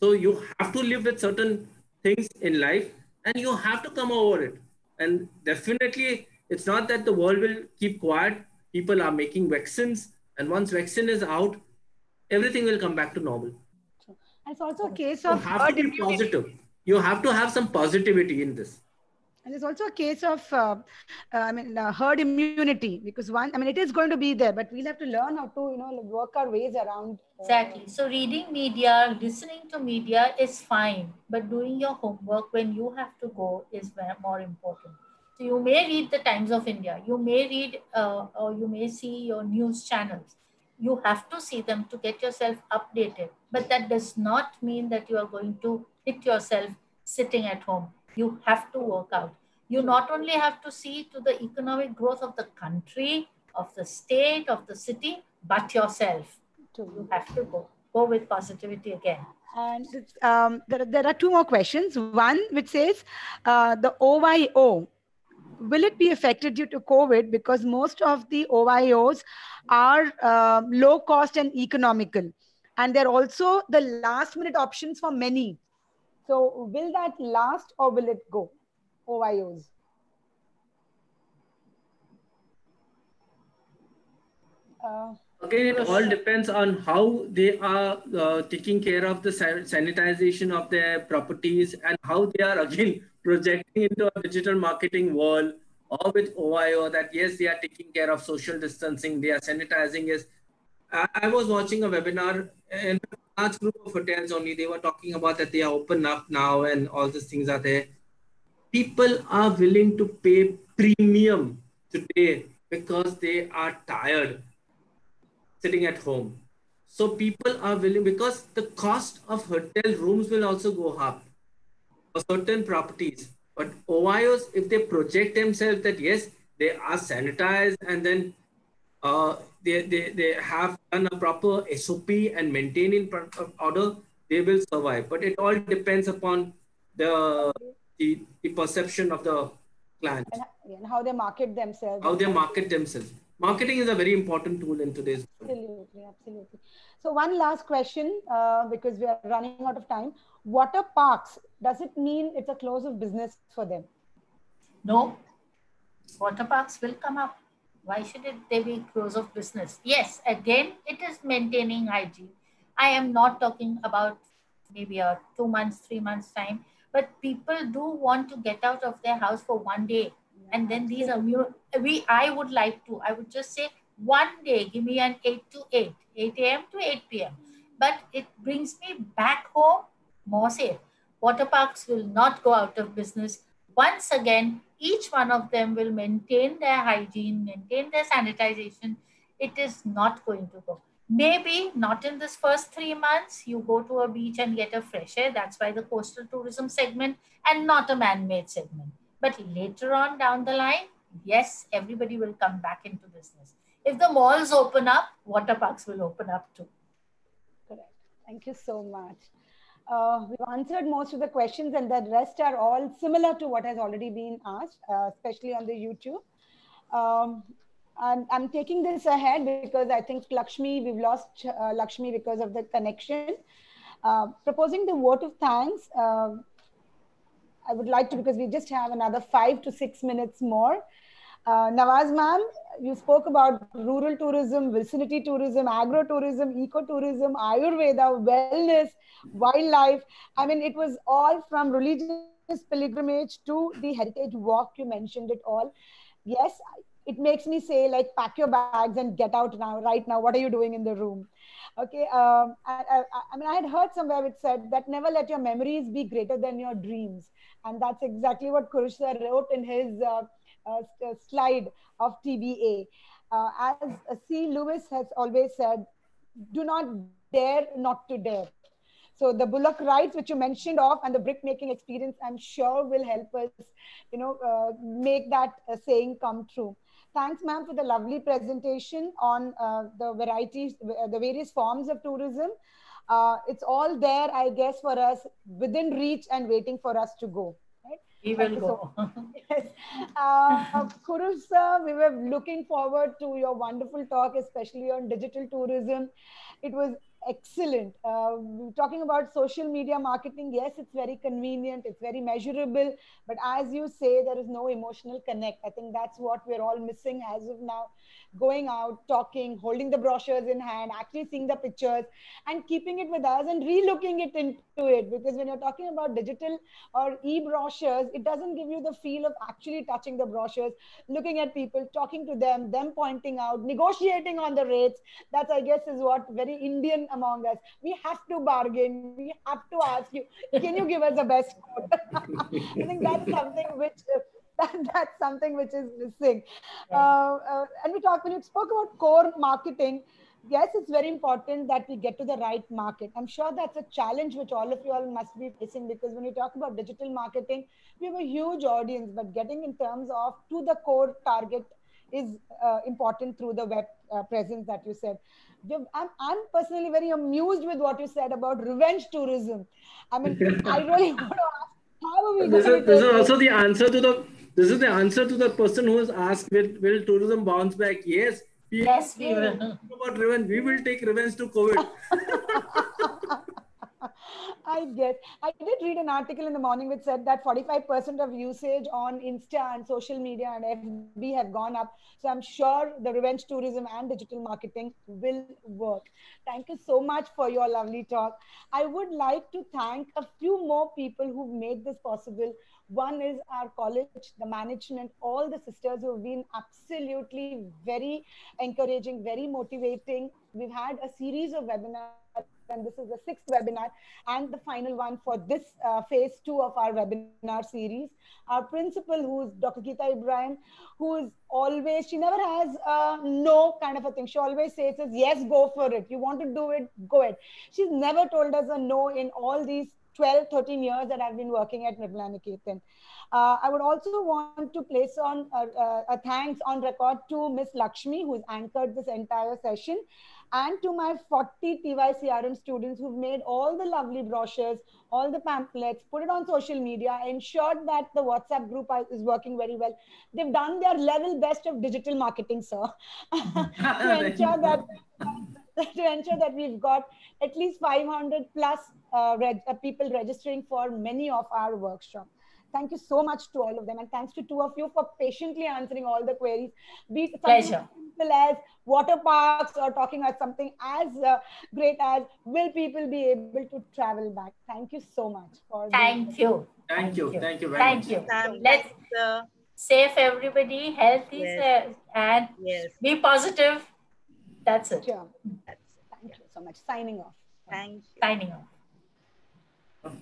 So you have to live with certain things in life and you have to come over it. And definitely, it's not that the world will keep quiet. People are making vaccines and once vaccine is out, everything will come back to normal. It's also a case of you have to be positive. You have to have some positivity in this. And it's also a case of, uh, uh, I mean, uh, herd immunity because one, I mean, it is going to be there, but we'll have to learn how to, you know, work our ways around. Uh, exactly. So reading media, listening to media is fine, but doing your homework when you have to go is more important. So you may read the Times of India, you may read uh, or you may see your news channels. You have to see them to get yourself updated. But that does not mean that you are going to hit yourself sitting at home. You have to work out. You not only have to see to the economic growth of the country, of the state, of the city, but yourself. You have to go. Go with positivity again. And um, there, there are two more questions. One which says uh, the OYO, will it be affected due to COVID? Because most of the OYOs are uh, low cost and economical. And they're also the last minute options for many. So will that last or will it go? OYOs. Uh, Again, it all depends on how they are uh, taking care of the sanitization of their properties and how they are again projecting into a digital marketing world or with OYO that yes, they are taking care of social distancing, they are sanitizing. Is I, was watching a webinar in a large group of hotels only. They were talking about that they are open up now and all these things are there. People are willing to pay premium today because they are tired sitting at home. So people are willing because the cost of hotel rooms will also go up for certain properties. But OYOs, if they project themselves that yes, they are sanitized and then uh, they, they, they have done a proper SOP and maintain in order, they will survive. But it all depends upon the, the, the perception of the client. And how they market themselves. How they market themselves. Marketing is a very important tool in today's world. Absolutely, absolutely. So one last question, uh, because we are running out of time water parks, does it mean it's a close of business for them? No. Water parks will come up. Why should they be close of business? Yes, again, it is maintaining hygiene. I am not talking about maybe a two months, three months time, but people do want to get out of their house for one day. And then these are we I would like to, I would just say one day, give me an 8 to 8, 8 a.m. to 8 p.m. But it brings me back home more safe. Water parks will not go out of business. Once again, each one of them will maintain their hygiene, maintain their sanitization. It is not going to go. Maybe not in this first three months, you go to a beach and get a fresh air. That's why the coastal tourism segment and not a man-made segment. But later on down the line, yes, everybody will come back into business. If the malls open up, water parks will open up too. Correct. Thank you so much. Uh, we've answered most of the questions and the rest are all similar to what has already been asked, uh, especially on the YouTube. Um, and I'm taking this ahead because I think Lakshmi, we've lost uh, Lakshmi because of the connection. Uh, proposing the vote of thanks, uh, I would like to, because we just have another five to six minutes more. Uh, Nawaz ma'am, you spoke about rural tourism, vicinity tourism, agro-tourism, eco-tourism, Ayurveda, wellness, wildlife. I mean, it was all from religious pilgrimage to the heritage walk. You mentioned it all. Yes, it makes me say like pack your bags and get out now right now what are you doing in the room okay um, I, I, I, mean i had heard somewhere it said that never let your memories be greater than your dreams and that's exactly what kurush wrote in his uh, slide of tba uh, as c lewis has always said do not dare not to dare so the bullock rides which you mentioned of and the brick making experience i'm sure will help us you know uh, make that uh, saying come true Thanks, ma'am, for the lovely presentation on uh, the varieties, uh, the various forms of tourism. Uh, it's all there, I guess, for us within reach and waiting for us to go. We will go. So, yes. Uh, Kurusa, we were looking forward to your wonderful talk, especially on digital tourism. It was excellent. Uh, talking about social media marketing, yes, it's very convenient, it's very measurable, but as you say, there is no emotional connect. I think that's what we're all missing as of now going out, talking, holding the brochures in hand, actually seeing the pictures and keeping it with us and relooking it into it. Because when you're talking about digital or e-brochures, it doesn't give you the feel of actually touching the brochures, looking at people, talking to them, them pointing out, negotiating on the rates. That's, I guess, is what very Indian among us. We have to bargain. We have to ask you, can you give us the best quote? I think that's something which that, that's something which is missing. Uh, uh, and we talked when you spoke about core marketing. Yes, it's very important that we get to the right market. I'm sure that's a challenge which all of you all must be facing because when you talk about digital marketing, we have a huge audience, but getting in terms of to the core target is uh, important through the web uh, presence that you said. I'm, I'm personally very amused with what you said about revenge tourism. I mean, I really want to ask how are we this is, this is also the answer to the this is the answer to the person who has asked, will, will tourism bounce back? Yes. We yes, we will. About revenge, we will take revenge to COVID. I guess I did read an article in the morning which said that 45% of usage on Insta and social media and FB have gone up. So I'm sure the revenge tourism and digital marketing will work. Thank you so much for your lovely talk. I would like to thank a few more people who've made this possible. One is our college, the management, all the sisters who have been absolutely very encouraging, very motivating. We've had a series of webinars and this is the sixth webinar and the final one for this uh, phase two of our webinar series. Our principal, who is Dr. Geeta Ibrahim, who is always, she never has a no kind of a thing. She always says, yes, go for it. You want to do it, go ahead. She's never told us a no in all these 12, 13 years that I've been working at Nirmala Niketan. Uh, I would also want to place on a, a, a thanks on record to Miss Lakshmi, who's anchored this entire session and to my 40 TYCRM students who've made all the lovely brochures, all the pamphlets, put it on social media, ensured that the WhatsApp group is working very well. They've done their level best of digital marketing, sir, to ensure that to ensure that we've got at least 500 plus uh, reg uh, people registering for many of our workshops. Thank you so much to all of them. And thanks to two of you for patiently answering all the queries. Be it Pleasure. simple as water parks or talking about something as uh, great as will people be able to travel back. Thank you so much. for Thank you. Thank you. Thank you very Thank much. Thank you. Let's uh, save everybody, healthy, yes. and yes. be positive. That's it. Sure. That's, thank you so much. Signing off. Thank you. Signing off.